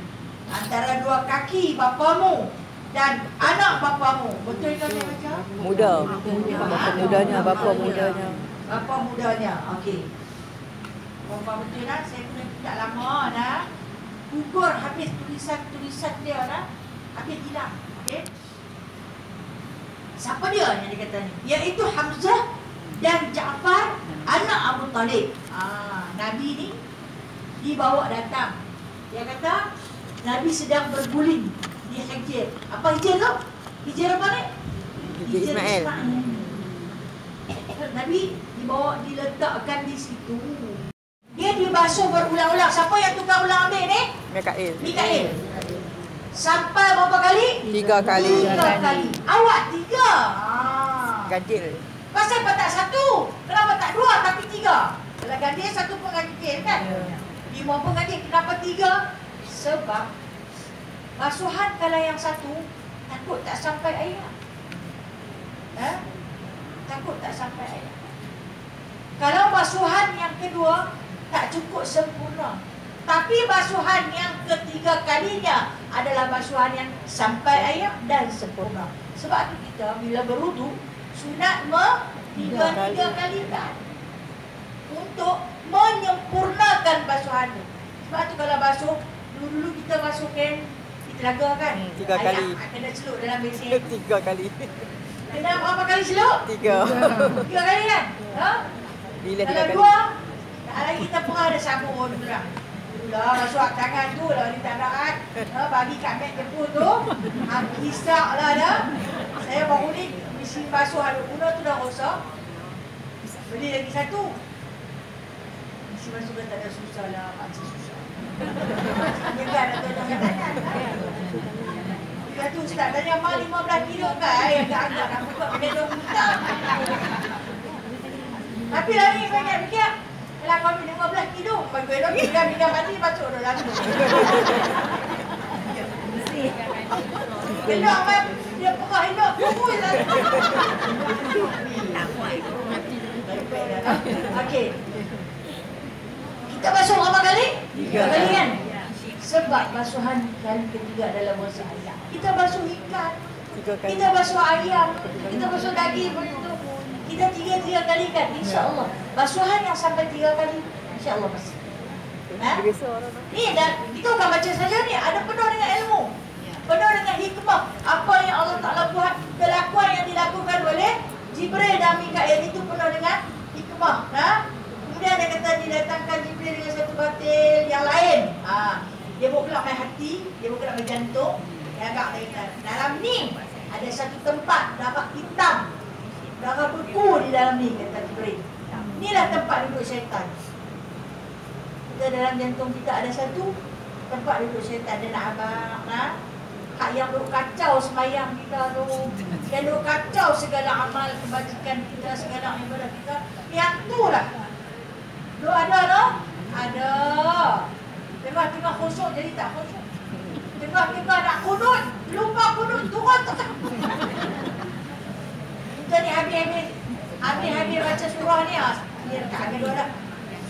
Antara dua kaki bapamu dan anak bapamu. Betul ke dia baca? Muda. Bapa mudanya, bapa mudanya. Bapa mudanya. Okey. Bapa betul dah. Saya kena tidak lama dah. Gugur habis tulisan-tulisan dia dah. Habis hilang. Okey. Siapa dia yang dia kata ni? Iaitu Hamzah dan Ja'far anak Abu Talib. Ah, Nabi ni dibawa datang. Dia kata Nabi sedang berguling di Hijir. Apa Hijir tu? Hijir apa ni? Hijir Ismail. Nabi dibawa diletakkan di situ. Dia dibasuh berulang-ulang. Siapa yang tukar ulang ambil ni? Mikail. Mikail. Sampai berapa kali? Tiga kali. Tiga kali. Awak tiga. Ah. Ganjil. Pasal apa tak satu? Kenapa tak dua tapi tiga? Kalau ganjil satu pun ganjil kan? Lima pun ganjil. Kenapa tiga? Sebab basuhan kalau yang satu takut tak sampai air. Eh? Takut tak sampai air. Kalau basuhan yang kedua tak cukup sempurna. Tapi basuhan yang ketiga kalinya adalah basuhan yang sampai air dan sempurna. Sebab itu kita bila berudu sunat me tiga tiga kali kan untuk menyempurnakan basuhan itu. Sebab tu kalau basuh dulu-dulu kita masukkan di telaga kan. Hmm, tiga kali. Air kena celup dalam besin. Tiga kali. Kena berapa kali celup? Tiga. Tiga kali kan? Ha? Bila tiga Kalau kali. dua, tak lagi kita pun ada sabun tu lah. Itulah masuk tangan tu lah ni tak nak ha, bagi kat mek jemput tu. Ha, lah dah. Saya baru ni mesin basuh ada guna tu dah rosak. Beli lagi satu. Mesin basuh kan tak ada susah lah, pakcik susah. Dia kan ada tangan tangan. Dia tu ustaz tanya mak 15 kilo kan yang agak-agak nak buka dua hutang. Tapi lagi banyak fikir kalau kau minum 15 kilo, kau belok tiga tiga mati basuh dah lalu. Belok kan dia pukul hidup tunggu je. Okey. Kita basuh berapa kali? Tiga. kali kan? Sebab basuhan kali ketiga adalah basuh ayam. Kita basuh ikan, kita basuh ayam, kita basuh daging begitu. Kita tiga tiga kali kan, insya Allah. Basuhan yang sampai tiga kali, insya Allah bersih. Ha? Ni dan kita bukan baca saja ni, ada penuh dengan ilmu. Penuh dengan hikmah. Apa yang Allah Ta'ala buat, kelakuan yang dilakukan oleh Jibril dan Mikael itu penuh dengan hikmah. Ha? Kemudian dia kata didatangkan Jibril dengan satu batil yang lain. Ha. Dia main hati, dia main jantung. Dia agak kata, dalam ni ada satu tempat darah hitam. Darah beku di dalam ni, kata Jibril. Inilah tempat duduk syaitan. Kita dalam jantung kita ada satu tempat duduk syaitan. Dia nak abang, ha? Hak yang duk kacau semayang kita tu. Yang duk kacau segala amal kebajikan kita, segala ibadah kita. Yang tu lah. Tu ada no? Ada. Tengah-tengah khusyuk jadi tak khusyuk. Tengah-tengah nak kunut, lupa kunut, turun tak. Kita ni habis-habis. Habis-habis baca surah ni. ah, Dia dekat habis dua dah.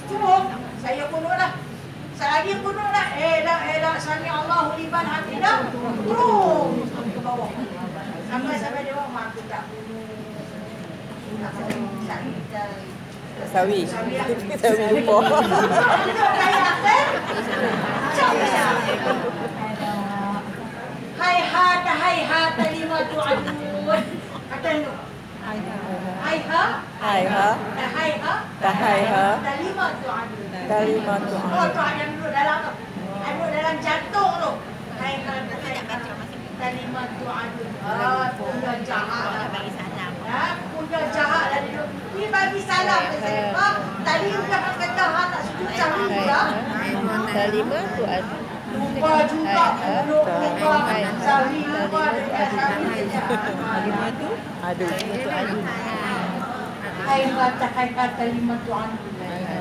Turun. Saya kunut dah. Saya lagi kunut dah. Eh dah, eh dah. Sami Allahu liman hamidah. Terus ke bawah. Sampai-sampai dia orang aku tak kunut. Tak. Tak kunut. Sawi. Sawi lupa. Hai hata hai hata lima tu adun. Kata tu. Hai ha. Hai ha. Dah hai ha. Dah hai ha. Dah lima tu adun. Dah lima tu Oh tu ada duduk dalam tu. Ada dalam jantung tu. Hai ha hai ha. Dah lima tu. Ah, tu dah jahat. Ha, kuda jahat lah dia. Ni bagi salam ke saya. Ha, tadi udah kata ha tak sujud lima tu ada. Lupa juga lupa lupa Dengan sawi Lima tu? Aduh. Hai kata hai kata lima tuan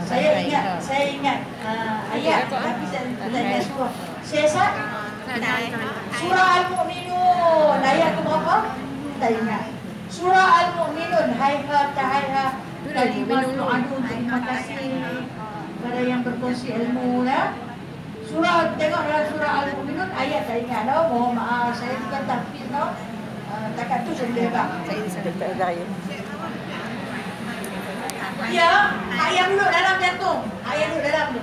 Saya ingat Saya ingat uh, Ayat Tapi saya ada surah Sesa Surah Al-Mu'minun Ayat ke berapa? Tak ingat Surah Al-Mu'minun Hai kata hai kata lima tuan Terima kasih Kepada yang berkongsi ilmu ya Surah tengok dalam surah Al-Mu'minun ayat tak ingat tau. Mohon maaf saya bukan tahfiz tau. Uh, takat tu saya boleh bang. Tak saya. Ya, ayat duduk dalam jantung. Ayat duduk dalam tu.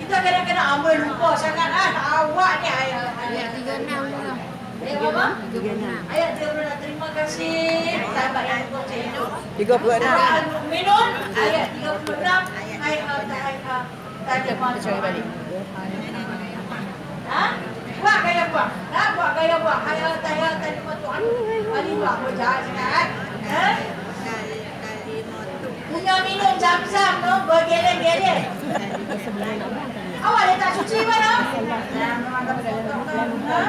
Kita kadang-kadang amal lupa sangat ah. Awak ni ayat. Ayat Tiga enam tu lah. Ayat apa? Tiga enam. Ayat 36. Terima kasih sahabat yang berkongsi itu. Tiga puluh enam. Surah Al-Mu'minun ayat 36 ayat ayat tadi macam balik. Ha? Buat gaya buat. Ha? Buat gaya buat. Hayat hayat tadi Tuhan. Ali buat buat jahat sangat. Ha? Punya minum zam-zam tu bergeleng-geleng. Awak dia tak suci mana? Ha?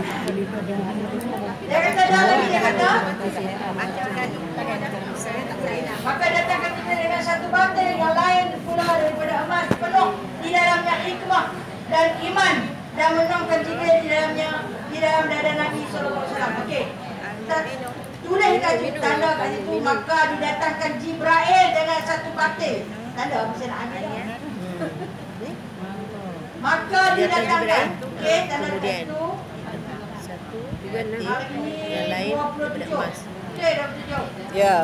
Dia kata dah lagi dia kata. Maka datangkan kita dengan satu batin yang lain pula daripada emas penuh di dalamnya hikmah dan iman dan menangkan kita di dalamnya di dalam dada Nabi Sallallahu Alaihi Wasallam. Okey. Tulis situ tanda kat situ maka didatangkan Jibril dengan satu batin. Tanda apa saya nak ambil? Maka didatangkan. Okey, tanda kat situ. Hari ini Yang lain 27. daripada emas. Okey, 27. Ya.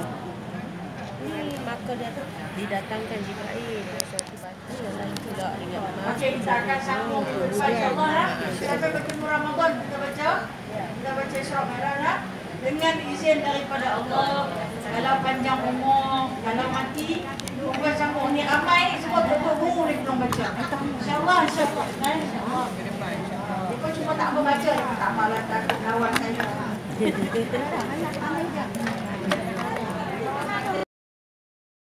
Ini maka dia didatangkan Jibril. Satu batu yang lain pula dengan emas. Okey, kita akan sambung insya-Allah. Sampai bertemu Ramadan kita baca. Kita baca surah Merah. Dengan izin daripada Allah, kalau panjang umur, kalau mati, bukan sambung. Ni ramai semua ni baca. Insya-Allah, insya-Allah. Insya-Allah. Cuma tak mau baca, tak malah takut kawan saya.